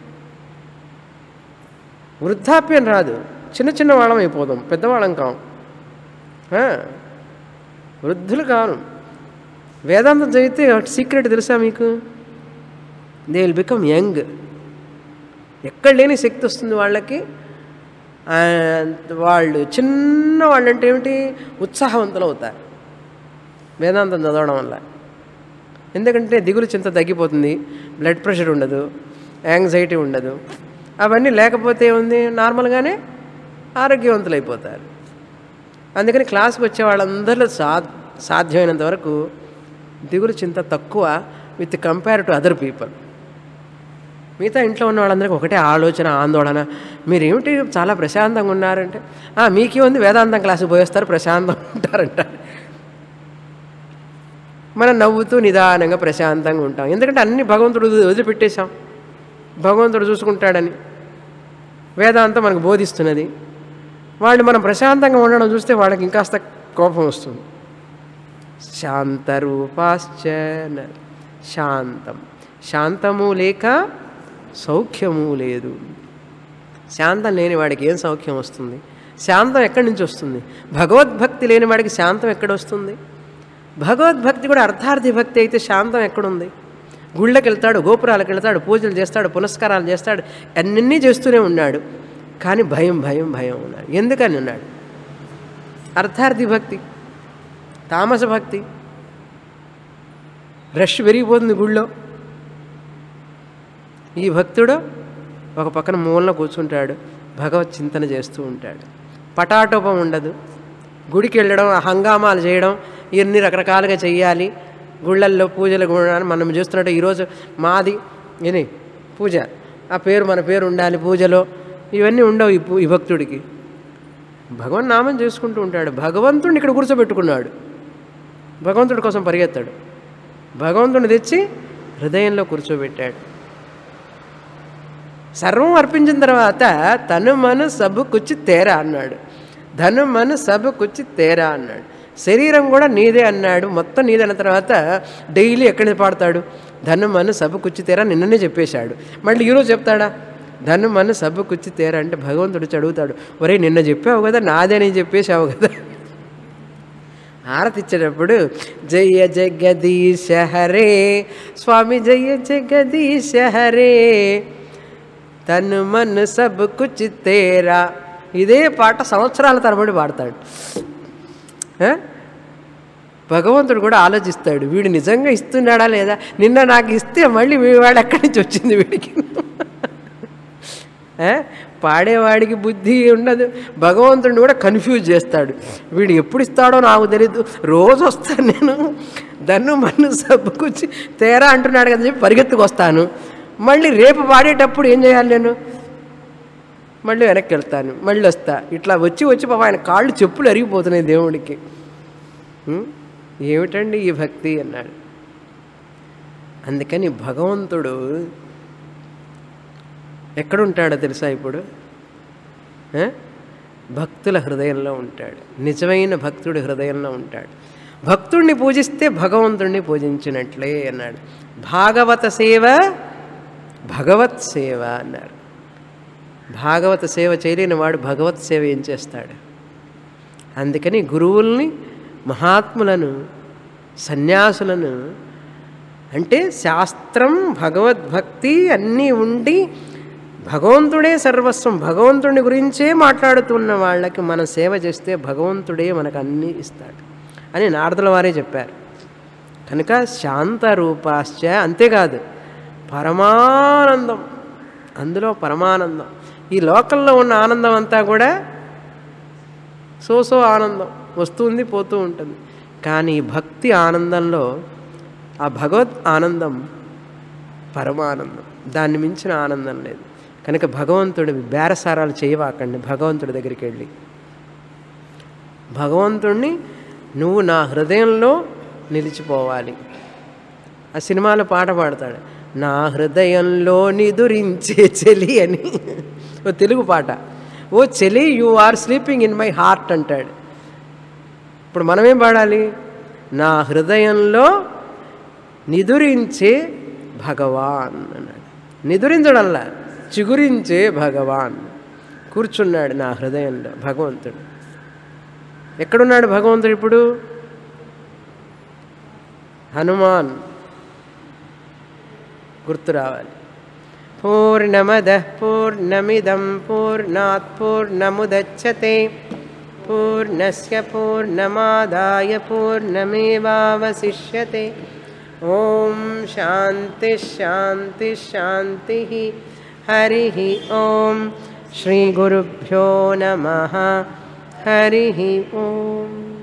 వృద్ధాప్యం రాదు. చిన్న చిన్న వాళ్ళం అయిపోదాం. పెద్దవాళ్ళం కాం. వృద్ధులు కాను. వేదాంతం చదివితే సీక్రెట్ తెలుసా మీకు? దే విల్ బికమ్ యంగ్ ఎక్కడ లేని శక్తి వస్తుంది వాళ్ళకి. వాళ్ళు చిన్న వాళ్ళు అంటే ఏమిటి? ఉత్సాహవంతులు అవుతారు. వేదాంతం చదవడం వల్ల. ఎందుకంటే దిగులు చింత తగ్గిపోతుంది. బ్లడ్ ప్రెషర్ ఉండదు. యాంగ్జైటీ ఉండదు. అవన్నీ లేకపోతే ఉంది నార్మల్గానే ఆరోగ్యవంతులు అయిపోతారు అందుకని క్లాస్కి వచ్చే వాళ్ళందరిలో సా సాధ్యమైనంత వరకు దిగులు చింత తక్కువ with compare to other people మిగతా ఇంట్లో ఉన్న వాళ్ళందరికీ ఒకటే ఆలోచన ఆందోళన. మీరేమిటి చాలా ప్రశాంతంగా ఉన్నారంటే మీకే ఉంది వేదాంతం క్లాసుకి పోయేస్తారు ప్రశాంతంగా ఉంటారంట. మనం నవ్వుతూ నిదానంగా ప్రశాంతంగా ఉంటాం. ఎందుకంటే అన్ని భగవంతుడు వదిలిపెట్టేశాం. భగవంతుడు చూసుకుంటాడని. వేదాంతం మనకు బోధిస్తున్నది. వాళ్ళు మనం ప్రశాంతంగా ఉండడం చూస్తే వాళ్ళకి ఇంకాస్త కోపం వస్తుంది. శాంతరూపాశ్చన శాంతం. శాంతము లేక సౌఖ్యము లేదు. శాంతం లేని వాడికి ఏం సౌఖ్యం వస్తుంది? శాంతం ఎక్కడి నుంచి వస్తుంది? భగవద్భక్తి లేని వాడికి శాంతం ఎక్కడ వస్తుంది? భగవద్భక్తి కూడా అర్థార్థి భక్తి అయితే శాంతం ఎక్కడుంది? గుళ్ళకి వెళ్తాడు గోపురాలకు వెళ్తాడు పూజలు చేస్తాడు పునస్కారాలు చేస్తాడు అన్నీ చేస్తూనే ఉన్నాడు. కానీ భయం భయం భయం ఉన్నాడు. ఎందుకని ఉన్నాడు? అర్థార్థి భక్తి తామస భక్తి. రష్ పెరిగిపోతుంది గుళ్ళో. ఈ భక్తుడు ఒక పక్కన మూలన కూర్చుంటాడు భగవత్ చింతన చేస్తూ ఉంటాడు. పటాటోపం ఉండదు. గుడికి వెళ్ళడం హంగామాలు చేయడం ఇవన్నీ రకరకాలుగా చేయాలి గుళ్ళల్లో పూజలు కూడా మనం చూస్తున్నట్టు ఈరోజు మాది ఇది పూజ. ఆ పేరు మన పేరు ఉండాలి పూజలో. ఇవన్నీ ఉండవు ఈ ఈ భక్తుడికి. భగవన్ నామం చేసుకుంటూ ఉంటాడు. భగవంతుడిని ఇక్కడ కూర్చోబెట్టుకున్నాడు. భగవంతుడి కోసం పరిగెత్తాడు. భగవంతుడిని తెచ్చి హృదయంలో కూర్చోబెట్టాడు. సర్వం అర్పించిన తర్వాత తను మను సబు కుచ్చి తేరా అన్నాడు. ధను మను సబు కుచ్చి తేరా అన్నాడు. శరీరం కూడా నీదే అన్నాడు. మొత్తం నీదన్న తర్వాత డైలీ ఎక్కడిది పాడతాడు? ధను మను సబు కుచ్చి తేరా నిన్ననే చెప్పేశాడు. మళ్ళీ ఈరోజు చెప్తాడా? ధను మను సబు కుచ్చి తేరా అంటే భగవంతుడు చదువుతాడు. ఒరే నిన్న చెప్పావు కదా నాదే అని చెప్పేశావు కదా. హారతి ఇచ్చేటప్పుడు జయ జగదీశ హరే స్వామి జయ జగదీశ హరే. తను మన్ సబ్ కుచ్ తేరా. ఇదే పాట సంవత్సరాల తరబడి పాడతాడు. భగవంతుడు కూడా ఆలోచిస్తాడు వీడు నిజంగా ఇస్తున్నాడా లేదా? నిన్న నాకు ఇస్తే మళ్ళీ వాడు ఎక్కడి నుంచి వచ్చింది వీడికి? పాడేవాడికి బుద్ధి ఉండదు. భగవంతుడిని కూడా కన్ఫ్యూజ్ చేస్తాడు. వీడు ఎప్పుడు ఇస్తాడో నాకు తెలియదు రోజు వస్తాను నేను. దన్ను మన్ను సబ్బుకొచ్చి తేరా అంటున్నాడు కదా చెప్పి పరిగెత్తుకు వస్తాను. మళ్ళీ రేపు పాడేటప్పుడు ఏం చేయాలి నేను? మళ్ళీ వెనక్కి వెళ్తాను మళ్ళీ వస్తా. ఇట్లా వచ్చి వచ్చి పాప ఆయన కాళ్ళు చెప్పులు అరిగిపోతున్నాయి దేవుడికి. ఏమిటండి ఈ భక్తి అన్నాడు. అందుకని భగవంతుడు ఎక్కడుంటాడో తెలుసా ఇప్పుడు? భక్తుల హృదయంలో ఉంటాడు. నిజమైన భక్తుడి హృదయంలో ఉంటాడు. భక్తుడిని పూజిస్తే భగవంతుడిని పూజించినట్లే అన్నాడు. భాగవత సేవ భగవత్ సేవ అన్నారు. భాగవత సేవ చేయలేని వాడు భగవత్ సేవ ఏం చేస్తాడు? అందుకని గురువుల్ని మహాత్ములను సన్యాసులను అంటే శాస్త్రం భగవద్భక్తి అన్నీ ఉండి భగవంతుడే సర్వస్వం భగవంతుడి గురించే మాట్లాడుతున్న వాళ్ళకి మనం సేవ చేస్తే భగవంతుడే మనకు అన్నీ ఇస్తాడు అని నారదుల వారే చెప్పారు. కనుక శాంత రూపాశ్చ అంతేకాదు. పరమానందం. అందులో పరమానందం. ఈ లోకల్లో ఉన్న ఆనందం అంతా కూడా సో సో ఆనందం. వస్తుంది పోతూ ఉంటుంది. కానీ భక్తి ఆనందంలో ఆ భగవత్ ఆనందం పరమానందం. దాన్ని మించిన ఆనందం లేదు. కనుక భగవంతుడి బేరసారాలు చేయవాకండి. భగవంతుడి దగ్గరికి వెళ్ళి. భగవంతుడిని నువ్వు నా హృదయంలో నిలిచిపోవాలి. ఆ సినిమాలో పాట పాడతాడు. నా హృదయంలో నిదురించే చెలి అని. ఓ తెలుగు పాట. ఓ చెలి you are sleeping in my heart అంటాడు. ఇప్పుడు మనమేం పాడాలి? నా హృదయంలో నిదురించే భగవాన్ అన్నాడు. నిదురించడల్లా. చిగురించే భగవాన్ కూర్చున్నాడు నా హృదయంలో భగవంతుడు. ఎక్కడున్నాడు భగవంతుడు ఇప్పుడు? హనుమాన్. గుర్తు రావాలి పూర్ణమద పూర్ణమిదం పూర్ణాత్ పూర్ణముదచ్చతే పూర్ణస్య పూర్ణమాదాయ పూర్ణమేవావశిష్యతే ఓం శాంతి శాంతి శాంతి హరి ఓం శ్రీ గురుభ్యో నమ హరి ఓం